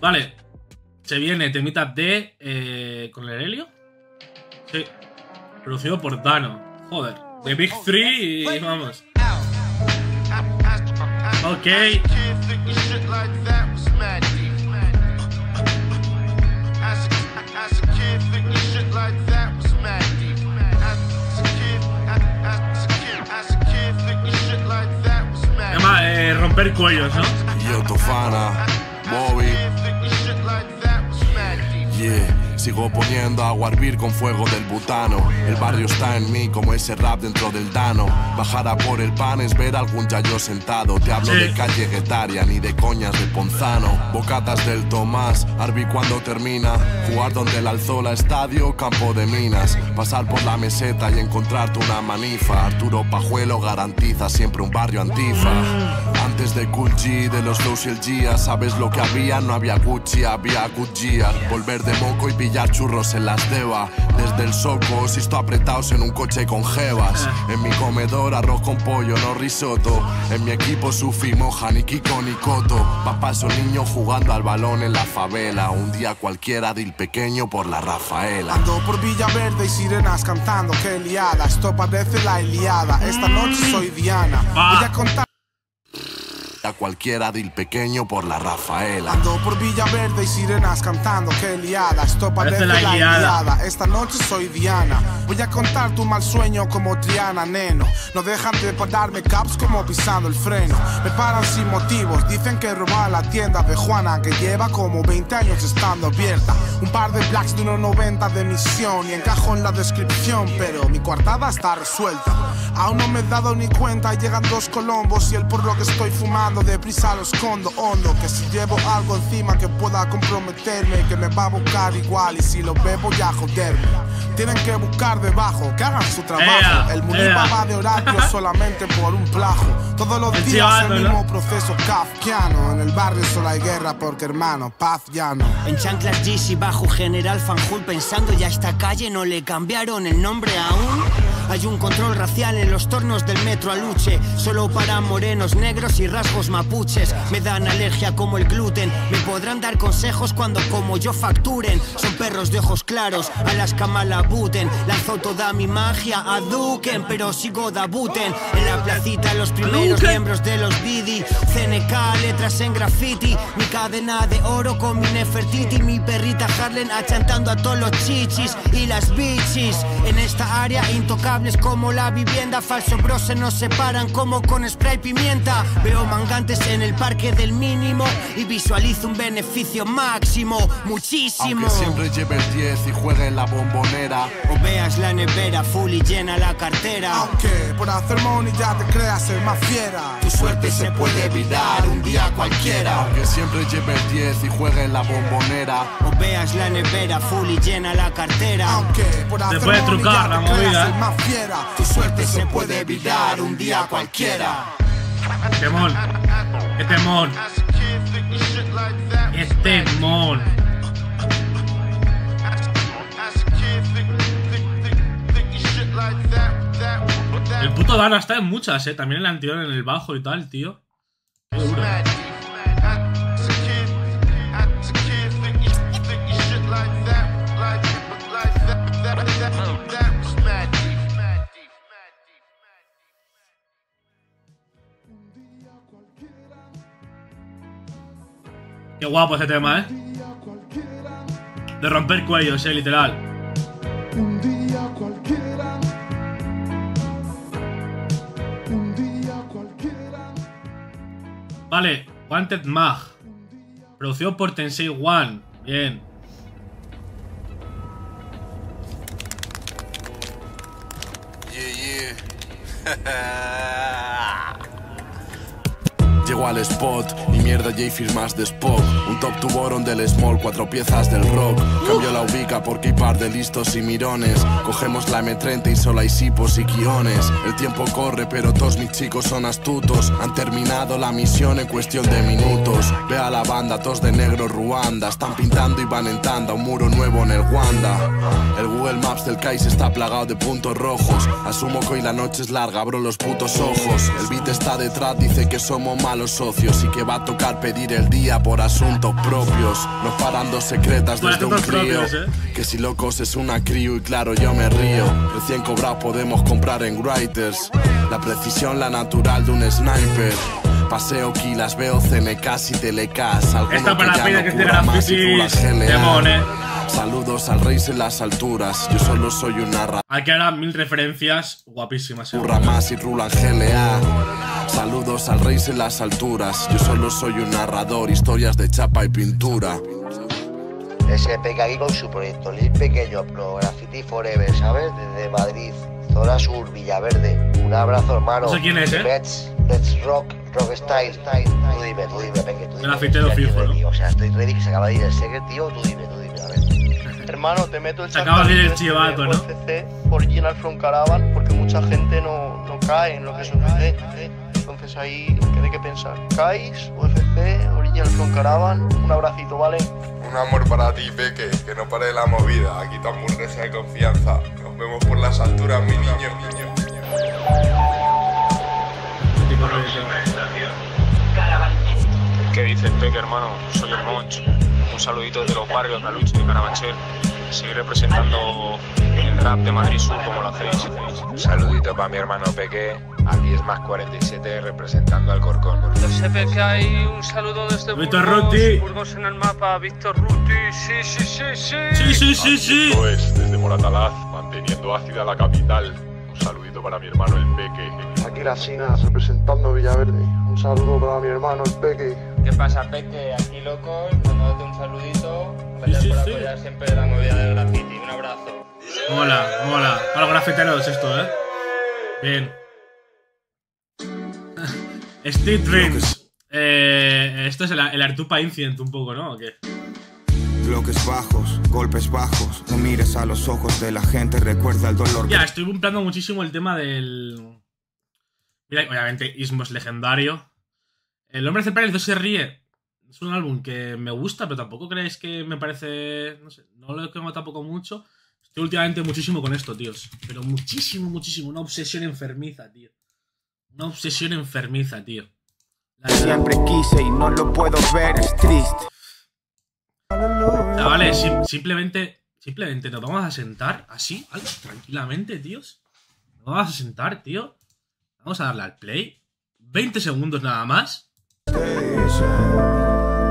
Vale. Se viene temita de... Eh, ¿Con el Helio? Sí. Producido por Dano. Joder. De Big 3 y vamos. Ok. Romper Cuellos, ¿no? Yo, Tofana, Bobby, yeah. Sigo poniendo agua a hervir con fuego del butano. El barrio está en mí como ese rap dentro del dano. Bajar a por el pan es ver algún yayo sentado. Te hablo Sí. de calle Guetaria ni de coñas de Ponzano. Bocatas del Tomás, Arbi cuando termina. Jugar donde el alzola estadio, campo de minas. Pasar por la meseta y encontrarte una manifa. Arturo Pajuelo garantiza siempre un barrio antifa. Antes de Cool G, de los Lows y el Gia, ¿sabes lo que había? No había Gucci, había Gucci. Volver de moco y pillar churros en las deba. Desde el soco, sisto apretados en un coche con jevas. En mi comedor, arroz con pollo, no risotto. En mi equipo, Sufi, Moja, ni Kiko, ni Coto. Papá, son niños jugando al balón en la favela. Un día cualquiera, del pequeño por la Rafaela. Ando por Villaverde y sirenas cantando, qué liada. Esto parece la Iliada. Esta noche soy Diana. Voy a contar. A cualquiera, del pequeño por la Rafaela. Ando por Villaverde y sirenas cantando, qué liada. Esto parece la, la. Iliada. Esta noche soy Diana. Voy a contar tu mal sueño como Triana, neno. No dejan de pararme caps como pisando el freno. Me paran sin motivos. Dicen que roba la tienda de Juana, que lleva como 20 años estando abierta. Un par de blacks de 1,90 de misión y encajo en la descripción, pero mi coartada está resuelta. Aún no me he dado ni cuenta, llegan dos colombos y el por lo que estoy fumando deprisa lo escondo hondo. Que si llevo algo encima que pueda comprometerme, que me va a buscar igual y si lo bebo ya joderme. Tienen que buscar debajo, que hagan su trabajo. Ea, el Munipa ea. va de horario [LAUGHS] solamente por un plajo. Todos los El días chivando, el ¿no? mismo proceso kafkiano. En el barrio solo hay guerra porque hermano, paz ya no. En chanclas Yeezy bajo General Fanjul pensando ya esta calle no le cambiaron el nombre aún. Hay un control racial en los tornos del metro Aluche, solo para morenos, negros y rasgos mapuches. Me dan alergia como el gluten, me podrán dar consejos cuando como yo facturen. Son perros de ojos claros, a las camalabuten. Lanzo toda mi magia a Duken, pero sigo dabuten. En la placita los primeros Duken. miembros de los Didi. CNK, letras en graffiti. Mi cadena de oro con mi Nefertiti. Mi perrita Harlen achantando a todos los chichis y las bichis. En esta área intocables como la vivienda. Falso bro se nos separan como con spray pimienta. Veo mangantes en el parque del mínimo y visualizo un beneficio máximo. Muchísimo. Aunque siempre lleve el 10 y juegue en la bombonera. O veas la nevera full y llena la cartera. Aunque por hacer money ya te creas el más fiera. Tu suerte se puede virar un día cualquiera. Aunque siempre lleve el 10 y juegue en la bombonera. O veas la nevera full y llena la cartera. Aunque por hacer puede money trucar ya la te creas movida, el. Tu suerte se puede virar un día cualquiera. Temón. Shit like that. That, that. El puto Dana está en muchas, eh. También en la anterior, en el bajo y tal, tío. Qué guapo ese tema, eh. De romper cuellos, eh, literal. Un día cualquiera. Un día cualquiera. Vale, Wanted Mag. Producido por Tensei One. Bien. Yeah, yeah. [LAUGHS] Llego al spot y mierda J firmas de Spock. Un top to del small, cuatro piezas del rock. Cambio la ubica porque hay par de listos y mirones. Cogemos la M30 y solo hay sipos y guiones. El tiempo corre pero todos mis chicos son astutos. Han terminado la misión en cuestión de minutos. Ve a la banda, todos de negro Ruanda. Están pintando y van entrando a un muro nuevo en el Wanda. El Google Maps del CAIS está plagado de puntos rojos. Asumo que hoy la noche es larga, abro los putos ojos. El beat está detrás, dice que somos malos socios Y que va a tocar pedir el día por asuntos propios Nos parando secretas Por desde un crío propios, ¿eh? Que si locos es una crew y claro yo me río Recién cobrado podemos comprar en Writers La precisión, la natural de un sniper Paseo kilas, veo CNKs y telecas Alguno Esta para la no que GLA. Temón, eh. Saludos al rey en las alturas Yo solo soy un narrador Aquí ahora mil referencias guapísimas. eh. Curra más y rulan GLA. Saludos al rey en las alturas. Yo solo soy un narrador, historias de chapa y pintura. ese peque aquí con su proyecto Lil Pequeño Pro Graffiti Forever, ¿sabes? Desde Madrid, zona sur, Villaverde. Un abrazo, hermano. No sé quién es, ¿eh? Let's, let's rock, rock style, style. Tú dime, tú dime, peque, tú dime. Grafitero fijo, ¿no? O sea, estoy ready, que se acaba de ir el secret, tío. Tú dime, tú dime, a ver. [LAUGHS] Hermano, te meto el Se acaba de ir el chivato, ¿no? OFC Original From Caravan porque mucha gente no, no cae en lo que es OFC. Entonces ahí, ¿qué de qué pensar? ¿Caes? OFC, Original From Caravan. Un abracito, ¿vale? Un amor para ti, Peque, que no pare la movida. Aquí tu hamburguesa de confianza. Nos vemos por las alturas, mi niño. Tipo rollo. ¿Qué dices, Peque, hermano? Soy el Monch. Un saludito desde los barrios, la lucha de Carabanchel. Seguir representando el rap de Madrid Sur como lo hacéis. Un saludito para mi hermano Peque. Aquí es más 47 representando al Corcón. Yo sé que hay un saludo desde Víctor Burgos, Ruti. Burgos en el mapa, Víctor Ruti, sí, sí, sí, sí. Sí, sí, sí, sí. Esto es desde Moratalaz, manteniendo ácida la capital. Un saludito para mi hermano el Peque. Aquí las Sinas representando Villaverde. Un saludo para mi hermano el Peque. ¿Qué pasa, Peque? Aquí locos, mandándote un saludito. Gracias Sí, sí, por sí. apoyar siempre la movida del graffiti. Un abrazo. Mola, mola. Para los grafiteros esto, ¿eh? Bien. [LAUGHS] Street Dreams. Eh, esto es el, el Artupa Incident un poco, ¿no? ¿O qué? Bloques bajos, golpes bajos, no mires a los ojos de la gente, recuerda el dolor Ya, estoy bumplando muchísimo el tema del. Mira, obviamente, Ismo es legendario. El hombre central no se ríe. Es un álbum que me gusta, pero tampoco creéis que me parece. No sé, no lo tengo tampoco mucho. Estoy últimamente muchísimo con esto, tíos. Pero muchísimo, muchísimo. Una obsesión enfermiza, tío. Una obsesión enfermiza, tío. Siempre quise y no lo puedo ver, es triste. Chavales, sim- simplemente, simplemente nos vamos a sentar así. Tranquilamente, tíos. Nos vamos a sentar, tío. Vamos a darle al play. 20 segundos nada más.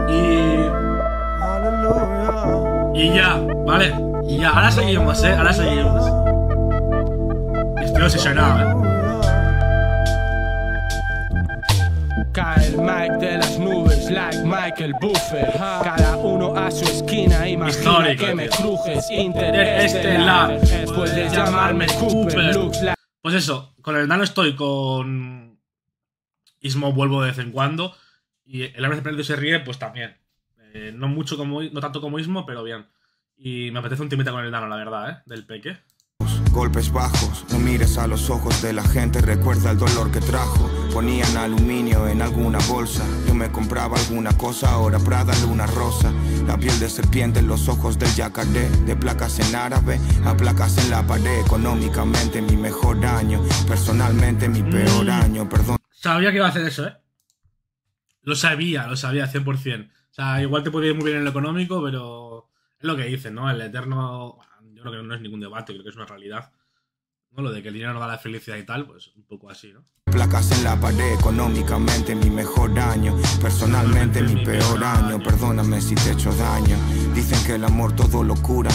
Y. Y ya, ¿vale? Y ya, ahora seguimos, ¿eh? Ahora seguimos. Estoy obsesionado, ¿eh? Cae el mic de las nubes, like Michael Buffer. Cada uno a su esquina, imagina Histórico, que me crujes. Interestelar. Interestelar. Puedes llamarme Cooper. Looks like Pues eso, con el Nano estoy con. Ismo vuelvo de vez en cuando. Y el hombre de se ríe, pues también. Eh, no mucho como. No tanto como Ismo, pero bien. Y me apetece un timita con el Nano, la verdad, ¿eh? Del peque. Golpes bajos, no mires a los ojos de la gente, recuerda el dolor que trajo. Ponían aluminio en alguna bolsa, yo me compraba alguna cosa, ahora Prada, luna rosa. La piel de serpiente en los ojos del yacaré, de placas en árabe a placas en la pared. Económicamente mi mejor año, personalmente mi peor año, perdón. Sabía que iba a hacer eso, ¿eh? Lo sabía, lo sabía, 100%. O sea, igual te puede ir muy bien en lo económico, pero es lo que dicen, ¿no? El eterno. Yo creo que no es ningún debate, creo que es una realidad. ¿No? Lo de que el dinero no da la felicidad y tal, pues un poco así, ¿no? Placas en la pared, económicamente mi mejor año, personalmente mi peor año, perdóname si te he hecho daño. Dicen que el amor todo lo cura,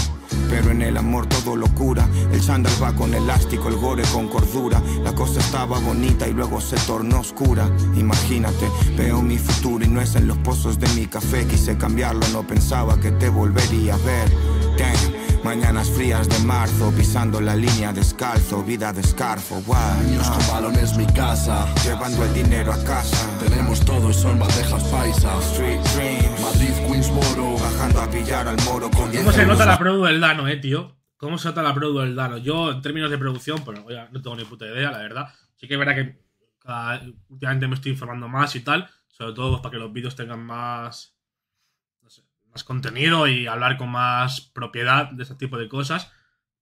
pero en el amor todo locura. El chándal va con elástico, el gore con cordura. La cosa estaba bonita y luego se tornó oscura. Imagínate, veo mi futuro y no es en los pozos de mi café. Quise cambiarlo, no pensaba que te volvería a ver. Damn. Mañanas frías de marzo, pisando la línea descalzo, vida de escarfo, wow. Niños con balones, mi casa. Llevando el dinero a casa. Tenemos todo y son bandejas paisas. Street Dreams. Madrid, Queensboro. Bajando a pillar al moro con ¿Cómo se nota la produ del Dano, eh, tío? ¿Cómo se nota la produ del Dano? Yo, en términos de producción, pues no tengo ni puta idea, la verdad. Sí que es verdad que últimamente me estoy informando más y tal, sobre todo pues, para que los vídeos tengan más, más contenido y hablar con más propiedad de este tipo de cosas.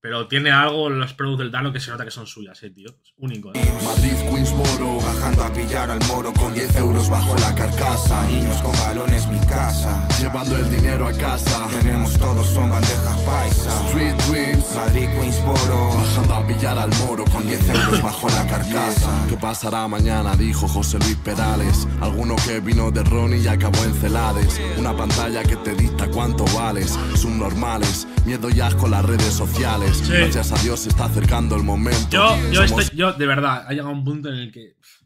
Pero tiene algo los productos del Dano que se nota que son suyas, eh, tío. Es único, eh. Madrid, Queensboro. Bajando a pillar al moro con 10 euros bajo la carcasa. Niños con balones, mi casa. Llevando el dinero a casa. Tenemos todos, son bandejas paisas. Street Dreams. Madrid, Queensboro. Bajando a pillar al moro con 10 euros bajo la carcasa. ¿Qué pasará mañana? Dijo José Luis Perales. Alguno que vino de Ronnie y acabó en Celades. Una pantalla que te dicta cuánto vales. Subnormales. Miedo y asco las redes sociales. Sí. Gracias a Dios se está acercando el momento. Yo, yo, Somos- estoy- yo, de verdad, ha llegado un punto en el que. pff,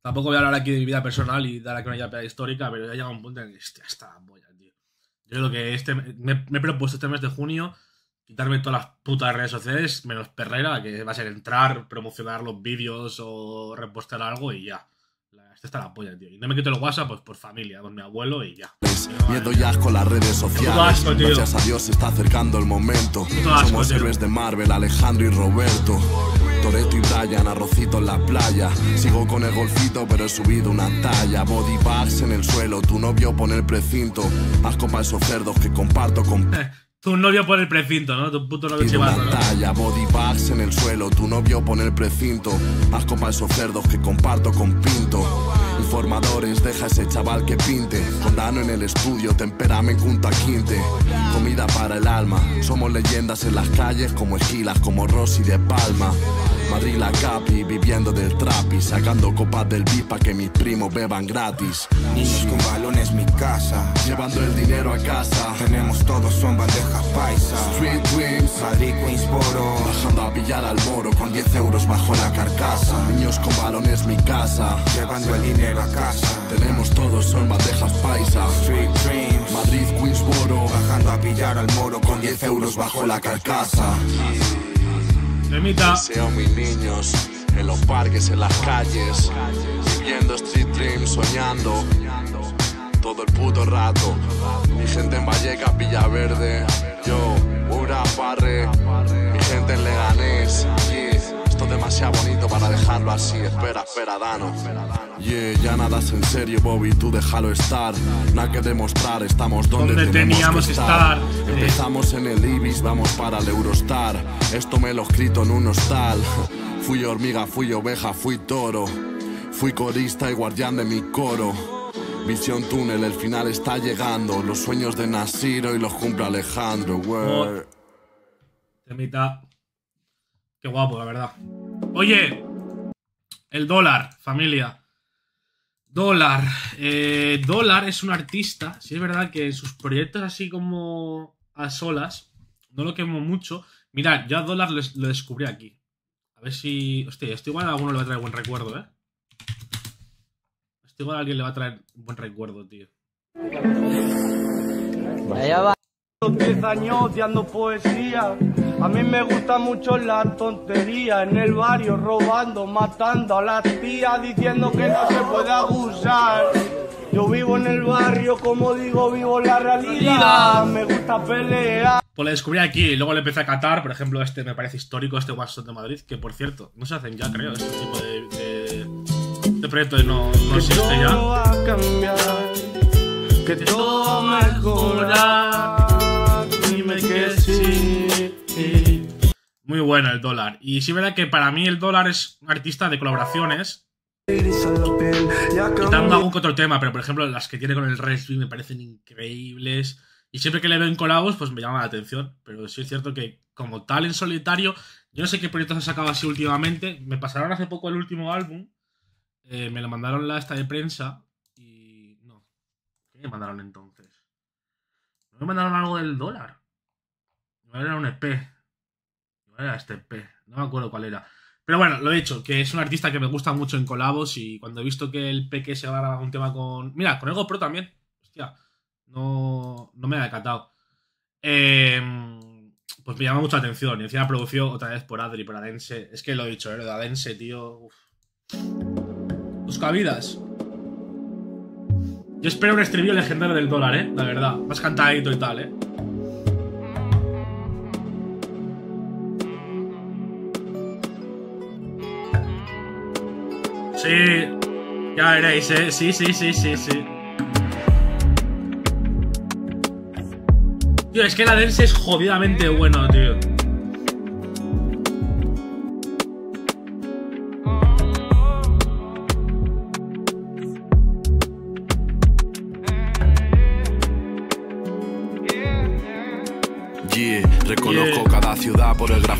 Tampoco voy a hablar aquí de mi vida personal y dar aquí una llapea histórica, pero ya ha llegado un punto en el que. Hostia, está la polla, tío. Yo creo que este me, me he propuesto este mes de junio quitarme todas las putas redes sociales, menos Perrera, que va a ser entrar, promocionar los vídeos o repostar algo y ya. Esta está la polla, tío. Y no me quito el WhatsApp, pues por familia, con mi abuelo y ya. Miedo y asco las redes sociales. asco, tío. Gracias a Dios se está acercando el momento. Asco, Somos tío. héroes de Marvel, Alejandro y Roberto. Toreto y Brian, arrocito en la playa. Sigo con el golfito, pero he subido una talla. Body bags en el suelo, tu novio pone el precinto. Asco para esos cerdos que comparto con [LAUGHS] Tu novio por el precinto, ¿no? Tu puto novio chivato, ¿no? talla, body bags en el suelo, tu novio pone el precinto. Asco para esos cerdos que comparto con Pinto. Informadores, deja ese chaval que pinte. Condano en el estudio, temperamento junto a quinte. Comida para el alma, somos leyendas en las calles como esquilas, como Rosy de Palma. Madrid la capi, viviendo del trapi, sacando copas del beat pa' que mis primos beban gratis. Niños con balones, mi casa. Llevando el dinero a casa. Tenemos todos son bandejas paisas. Street Dreams, Madrid, Queensboro. Bajando a pillar al moro con 10 euros bajo la carcasa. Niños con balones, mi casa. Llevando el dinero a casa. Tenemos todos, son bandejas paisas. Street Dreams. Madrid, Queensboro. Bajando a pillar al moro con 10 euros bajo la carcasa. Deseo mis niños en los parques, en las calles. Viviendo Street Dreams, soñando. Todo el puto rato. Mi gente en Vallecas, Villaverde. Yo, Ura, Parre. Mi gente en Leganés. Demasiado bonito para dejarlo así. Espera, espera, Dano. Yeah, ya nada es en serio, Bobby, tú déjalo estar. Nada que demostrar, estamos donde, Donde teníamos que estar. estar. Empezamos en el Ibis, vamos para el Eurostar. Esto me lo he escrito en un hostal. Fui hormiga, fui oveja, fui toro. Fui corista y guardián de mi coro. Visión túnel, el final está llegando. Los sueños de Nasiro y los cumple Alejandro. word. Temita. Qué guapo, la verdad. Oye, el dólar, familia. Dólar. Eh, dólar es un artista. Sí, es verdad que sus proyectos, así como a solas, no lo quemo mucho. Mirad, yo a dólar lo, descubrí aquí. A ver si. Hostia, esto igual a alguno le va a traer buen recuerdo, ¿eh? Esto igual a alguien le va a traer buen recuerdo, tío. Los 10 años odiando poesía. A mí me gusta mucho la tontería. En el barrio robando, matando a las tías, diciendo que no se puede abusar. Yo vivo en el barrio, como digo, vivo la realidad. Me gusta pelear. Pues le descubrí aquí y luego le empecé a catar. Por ejemplo, este me parece histórico, este WhatsApp de Madrid, que por cierto, no se hacen ya, creo, este tipo de, de, proyectos no, no existe todo ya. va a cambiar. Que todo va a mejorar. Muy bueno el dólar. Y sí, verdad que para mí el dólar es un artista de colaboraciones. Quitando algún que otro tema, pero por ejemplo, las que tiene con el Resby me parecen increíbles. Y siempre que le veo en colabos, pues me llama la atención. Pero sí es cierto que, como tal en solitario, yo no sé qué proyectos ha sacado así últimamente. Me pasaron hace poco el último álbum. eh, me lo mandaron la esta de prensa. Y. No. ¿Qué me mandaron entonces? ¿No me mandaron algo del dólar? No era un EP. No era este EP. No me acuerdo cuál era. Pero bueno, lo he dicho, que es un artista que me gusta mucho en colabos y cuando he visto que el Peque se va a grabar un tema con... Mira, con el GoPro también. Hostia, no, no me ha decatado. Eh, pues me llama mucho la atención. Y encima produció otra vez por Adri, por Adense. Es que lo he dicho, ¿eh? Lo de Adense, tío. Uf. Busca vidas. Yo espero un estribillo legendario del dólar, ¿eh? La verdad. Más cantadito y tal, ¿eh? Sí, ya veréis, ¿eh? Sí, sí, sí, sí, sí. Tío, es que la Dense es jodidamente bueno, tío.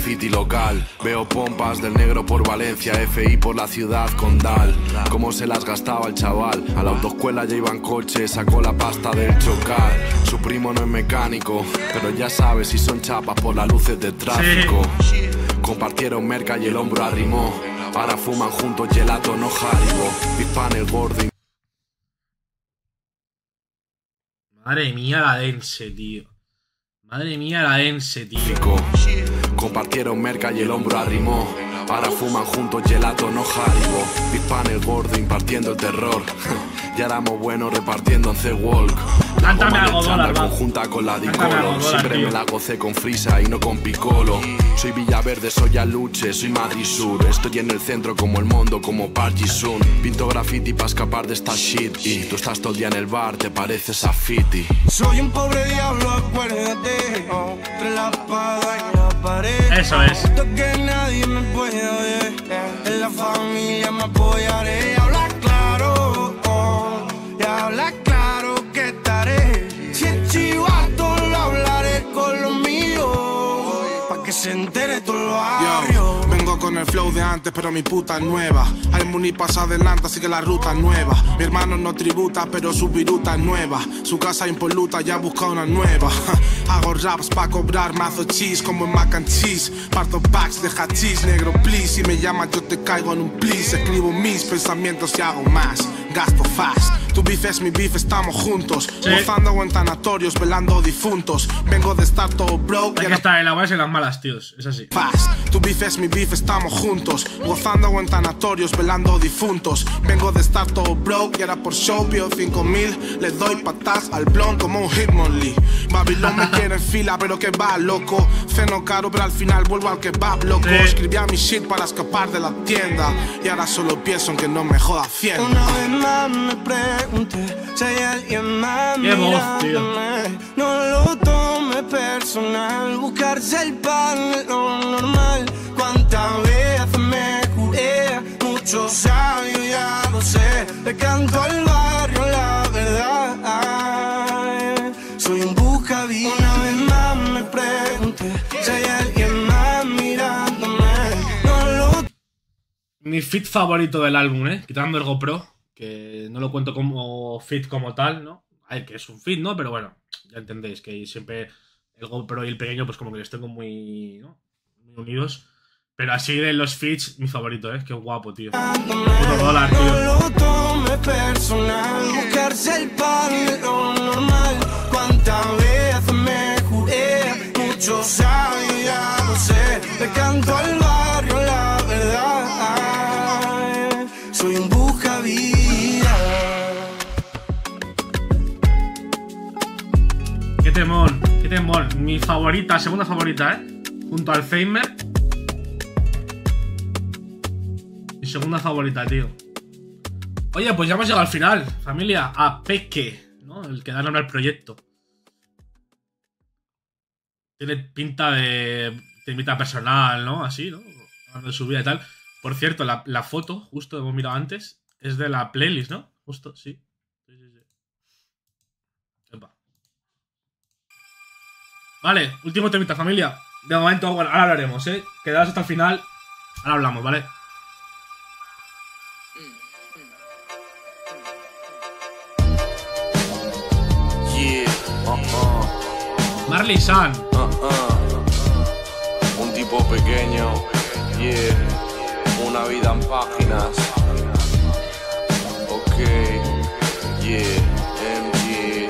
Graffiti local. Veo pompas del negro por Valencia, FI por la ciudad condal. Cómo se las gastaba el chaval. A la autoescuela ya iba en coche, sacó la pasta del chocar. Su primo no es mecánico, pero ya sabe si son chapas por las luces de tráfico. Compartieron merca y el hombro arrimó. Ahora fuman juntos gelato, no Haribo. Big pan el gordo. Madre mía la dense, tío. Madre mía la dense, tío. Compartieron merca y el hombro arrimó. Ahora fuman juntos gelato, no Haribo. Big Pan el gordo impartiendo el terror. Y éramos buenos repartiendo en C-Walk. Cántame algo, dólar. Conjunta con la Dicolo. Siempre tío. me la gocé con frisa y no con picolo. Soy Villaverde, soy Aluche, soy Madrid Sur. Estoy en el centro como el mundo, como Parky Sun. Pinto graffiti para escapar de esta shit. Y tú estás todo el día en el bar, te pareces a Fiti. Soy un pobre diablo, acuérdate. Entre la espada y la pared. Eso es. Que nadie me puede ver. En la familia me apoyaré. Claro que estaré. Si es chivato, lo hablaré con lo mío. Pa' que se entere todo el barrio. Vengo con el flow de antes, pero mi puta es nueva. Hay Muni pasa adelante, así que la ruta es nueva. Mi hermano no tributa, pero su viruta es nueva. Su casa impoluta, ya busca una nueva. [LAUGHS] Hago raps pa' cobrar mazo cheese como en mac and cheese. Parto packs de hachís, negro, please. Si me llamas, yo te caigo en un please. Escribo mis pensamientos y hago más. Gasto fast. Tu beef es mi beef, estamos juntos. Gozando en tanatorios, velando difuntos. Vengo de estar todo broke. Hay que estar en las buenas y las malas, tíos. Es así. Fast. Tu beef es mi beef, estamos juntos. Gozando en tanatorios, velando difuntos. Vengo de estar todo broke y ahora por show pido 5000. Le doy patas al blon como un Hitmonlee. Babilón me [LAUGHS] quiere en fila, pero que va loco. Ceno caro, pero al final vuelvo al que va loco. Escribí a mi shit para escapar de la tienda. Y ahora solo pienso en que no me joda fiel. Una vez más me pregunté si hay alguien más mirándome. No lo tome personal, buscarse el pan es lo normal. Cuántas veces me juré, mucho sabio ya lo sé. Le canto al barrio la verdad. Soy un buscaví. Una vez más me pregunté si hay alguien más mirándome. No lo Mi fit favorito del álbum, ¿eh? Quitando el GoPro, que no lo cuento como fit como tal, ¿no? A ver, que es un fit, ¿no? Pero bueno, ya entendéis que siempre el GoPro y el pequeño, pues como que los tengo muy, ¿no? muy unidos. Pero así de los fits, mi favorito, ¿eh? Qué guapo, tío. Puto dólar, tío. No lo tome personal, buscarse el normal. Cuántas veces me juré, mucho sabio ya lo sé. Le canto al temón, qué temón. Mi favorita, segunda favorita, ¿eh? Junto al Alzheimer. Mi segunda favorita, tío. Oye, pues ya hemos llegado al final, familia. A Peque, ¿no? El que da nombre al proyecto. Tiene pinta de temita personal, ¿no? Así, ¿no? Hablando de su vida y tal. Por cierto, la, la foto, justo hemos mirado antes, es de la playlist, ¿no? Justo. Sí, sí, sí. Epa. Vale, último temita, familia. De momento, bueno, ahora hablaremos, ¿eh? Quedaos hasta el final. Ahora hablamos, ¿vale? Yeah, uh-uh. Marley San. Uh-uh. Un tipo pequeño, yeah. Una vida en páginas. Ok, yeah. MG.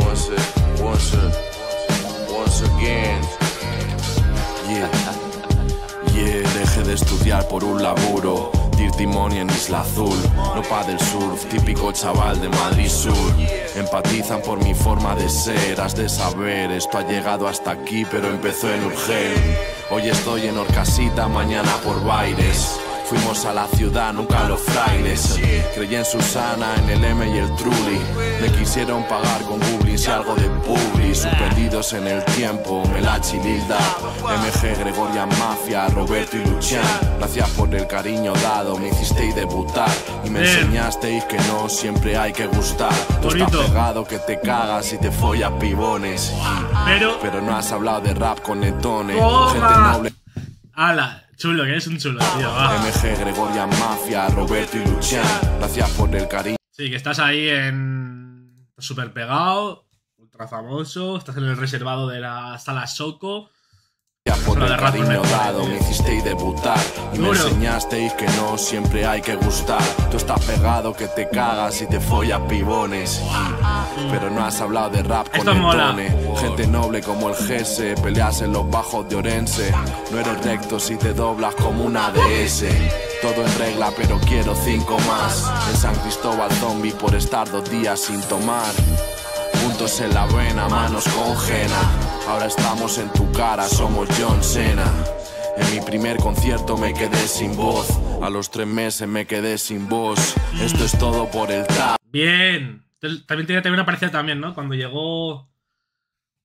Once, it, once, it, de estudiar por un laburo. Dirty Money en Isla Azul, no pa' del surf, típico chaval de Madrid Sur. Empatizan por mi forma de ser, has de saber, esto ha llegado hasta aquí, pero empezó en Urgel. Hoy estoy en Orcasita, mañana por Baires. Fuimos a la ciudad, nunca a los frailes. Creí en Susana, en el M y el Trulli. Me quisieron pagar con goblins y algo de publi. Suspendidos en el tiempo, Melachi, Lilda. MG, Gregorian Mafia, Roberto y Lucian. Gracias por el cariño dado, me hicisteis debutar. Y me Bien. enseñasteis que no siempre hay que gustar. Tú estás pegado que te cagas y te follas pibones. Pero. Pero no has hablado de rap con netones. Gente noble. Chulo, que es un chulo, tío. va. MG, Gregorian Mafia, Roberto y Lucian. Gracias por el cariño. Sí, que estás ahí en. Súper pegado, ultra famoso, estás en el reservado de la sala Soco. Por el cariño dado, me hicisteis debutar y me enseñasteis que no siempre hay que gustar. Tú estás pegado que te cagas y te follas pibones. Pero no has hablado de rap con mola. Netone. Gente noble como el Gese, peleas en los bajos de Orense. No eres recto si te doblas como una DS. Todo en regla, pero quiero cinco más. En San Cristóbal zombie por estar dos días sin tomar. Puntos en la vena, manos con jena. Ahora estamos en tu cara, somos John Cena. En mi primer concierto me quedé sin voz. A los tres meses me quedé sin voz. Esto es todo por el tap. Bien. También tenía también una parecida también, ¿no? Cuando llegó.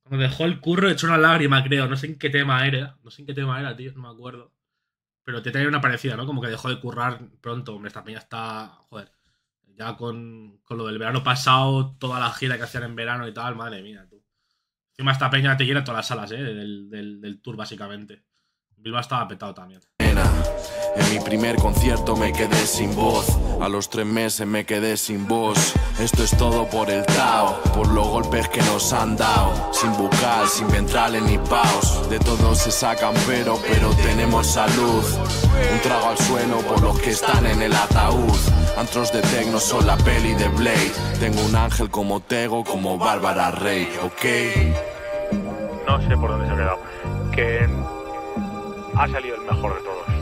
Cuando dejó el curro, echó una lágrima, creo. No sé en qué tema era. No sé en qué tema era, tío. No me acuerdo. Pero te tenía una parecida, ¿no? Como que dejó de currar pronto. Hombre, esta peña está. Joder. Ya con, con lo del verano pasado, toda la gira que hacían en verano y tal, madre mía, tú. Encima esta peña te quiere todas las salas, ¿eh? Del, del, del tour, básicamente. Bilbao estaba petado también. En mi primer concierto me quedé sin voz. A los tres meses me quedé sin voz. Esto es todo por el Tao, por los golpes que nos han dado. Sin bucal, sin ventrales ni paus. De todo se sacan pero, pero tenemos salud. Un trago al suelo por los que están en el ataúd. Antros de tecno son la peli de Blade. Tengo un ángel como Tego, como Bárbara Rey, ¿ok? No sé por dónde se ha quedado. Que ha salido el mejor de todos.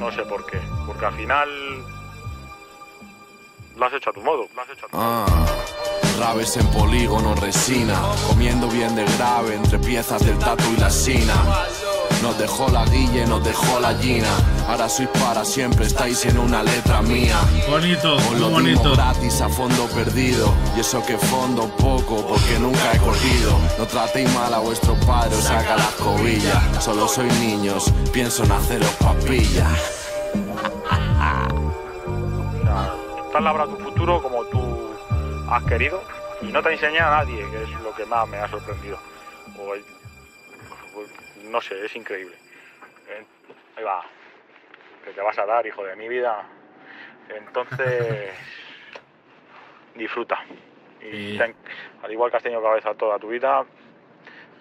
No sé por qué. Porque al final. Lo has hecho a tu modo. Lo has hecho a tu Ah, rabes en polígono, resina. Comiendo bien de grave entre piezas del tatu y la sina. Nos dejó la guille, nos dejó la gina. Ahora sois para siempre, estáis en una letra mía. Bonito, Os lo bonito. gratis a fondo perdido. Y eso que fondo poco, porque nunca he corrido. No tratéis mal a vuestro padre, os saca la escobilla. Solo sois niños, pienso en haceros papilla. Te has labrado tu futuro como tú has querido y no te ha enseñado a nadie, que es lo que más me ha sorprendido. O o- no sé, es increíble. Eh, Ahí va, que te vas a dar, hijo de mi vida. Entonces, [LAUGHS] disfruta. Y ten- al igual que has tenido cabeza toda tu vida,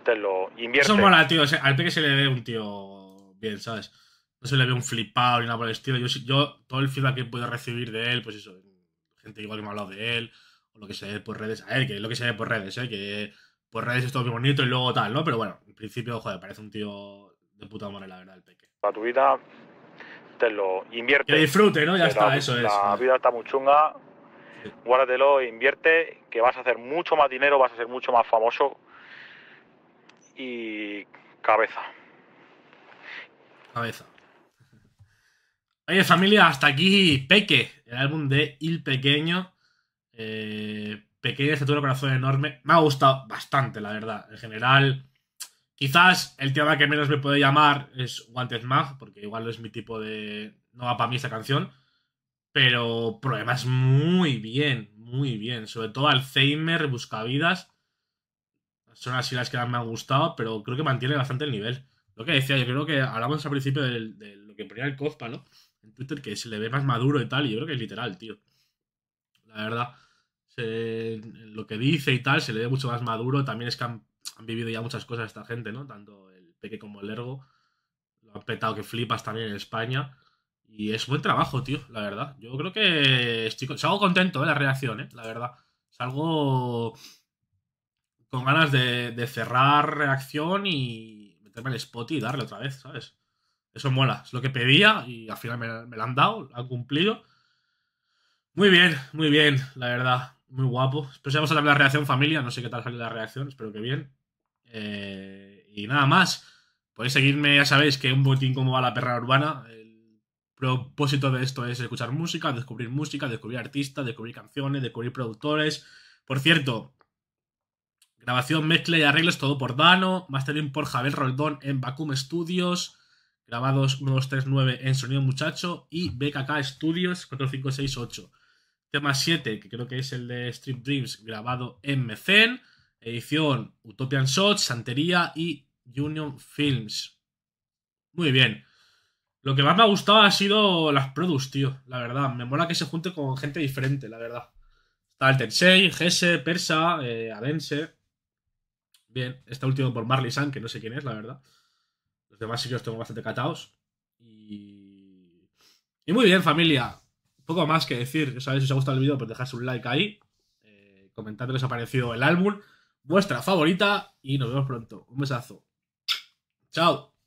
tenlo, invierte. Eso mola, tío. Al Peque se le ve un tío bien, ¿sabes? No se le ve un flipado ni nada por el estilo. Yo, sí- yo todo el feedback que he podido recibir de él, pues eso, gente igual que me ha hablado de él, o lo que se ve por redes, a él, que es lo que se ve por redes, ¿eh? Que por redes es todo muy bonito y luego tal, ¿no? Pero bueno, en principio, joder, parece un tío de puta madre, la verdad, el Peque. Toda tu vida, tenlo, invierte. Que disfrute, ¿no? Ya está, la- eso es. La vida está muy chunga. Guárdatelo, invierte, que vas a hacer mucho más dinero, vas a ser mucho más famoso. Y cabeza. Cabeza. Oye, familia, hasta aquí Peque, el álbum de Il Pequeño. Eh, pequeña estatura, corazón enorme. Me ha gustado bastante, la verdad. En general, quizás el tema que menos me puede llamar es Wanted Mag, porque igual no es mi tipo de. No va para mí esta canción. Pero problemas muy bien, muy bien. Sobre todo Alzheimer, Buscavidas. Son así las que más me han gustado, pero creo que mantiene bastante el nivel. Lo que decía, yo creo que hablamos al principio de, lo que ponía el Cozpa, ¿no? En Twitter, que se le ve más maduro y tal, y yo creo que es literal, tío. La verdad. Lo que dice y tal, se le ve mucho más maduro. También es que han, vivido ya muchas cosas esta gente, ¿no? Tanto el Peque como el Ergo. Lo han petado que flipas también en España. Y es buen trabajo, tío, la verdad. Yo creo que estoy, salgo contento de la reacción, ¿eh? La verdad. Salgo con ganas de, de cerrar reacción y meterme en spot y darle otra vez, ¿sabes? Eso mola, es lo que pedía y al final me, me lo han dado, lo han cumplido. Muy bien, muy bien, la verdad. Muy guapo. Vamos a dar la reacción familia. No sé qué tal sale la reacción, espero que bien. Eh, y nada más. Podéis seguirme, ya sabéis que un botín como va la perra urbana. El propósito de esto es escuchar música, descubrir música, descubrir artistas, descubrir canciones, descubrir productores. Por cierto, grabación, mezcla y arreglos todo por Dano. Mastering por Javier Roldón en Vacuum Studios. Grabados 1239 en Sonido Muchacho. Y BKK Studios 4568. Tema 7, que creo que es el de Strip Dreams, grabado en Mecen. Edición Utopian Shots, Santería y Union Films. Muy bien. Lo que más me ha gustado ha sido las produs, tío. La verdad. Me mola que se junte con gente diferente, la verdad. Está el Tensei, Gese, Persa, eh, Adense. Bien, este último por Marley San, que no sé quién es, la verdad. Los demás sí que los tengo bastante catados. Y. Muy bien, familia. Poco más que decir. Ya sabéis, si os ha gustado el vídeo, pues dejad un like ahí. Eh, comentad qué os ha parecido el álbum. Vuestra favorita. Y nos vemos pronto. Un besazo. Chao.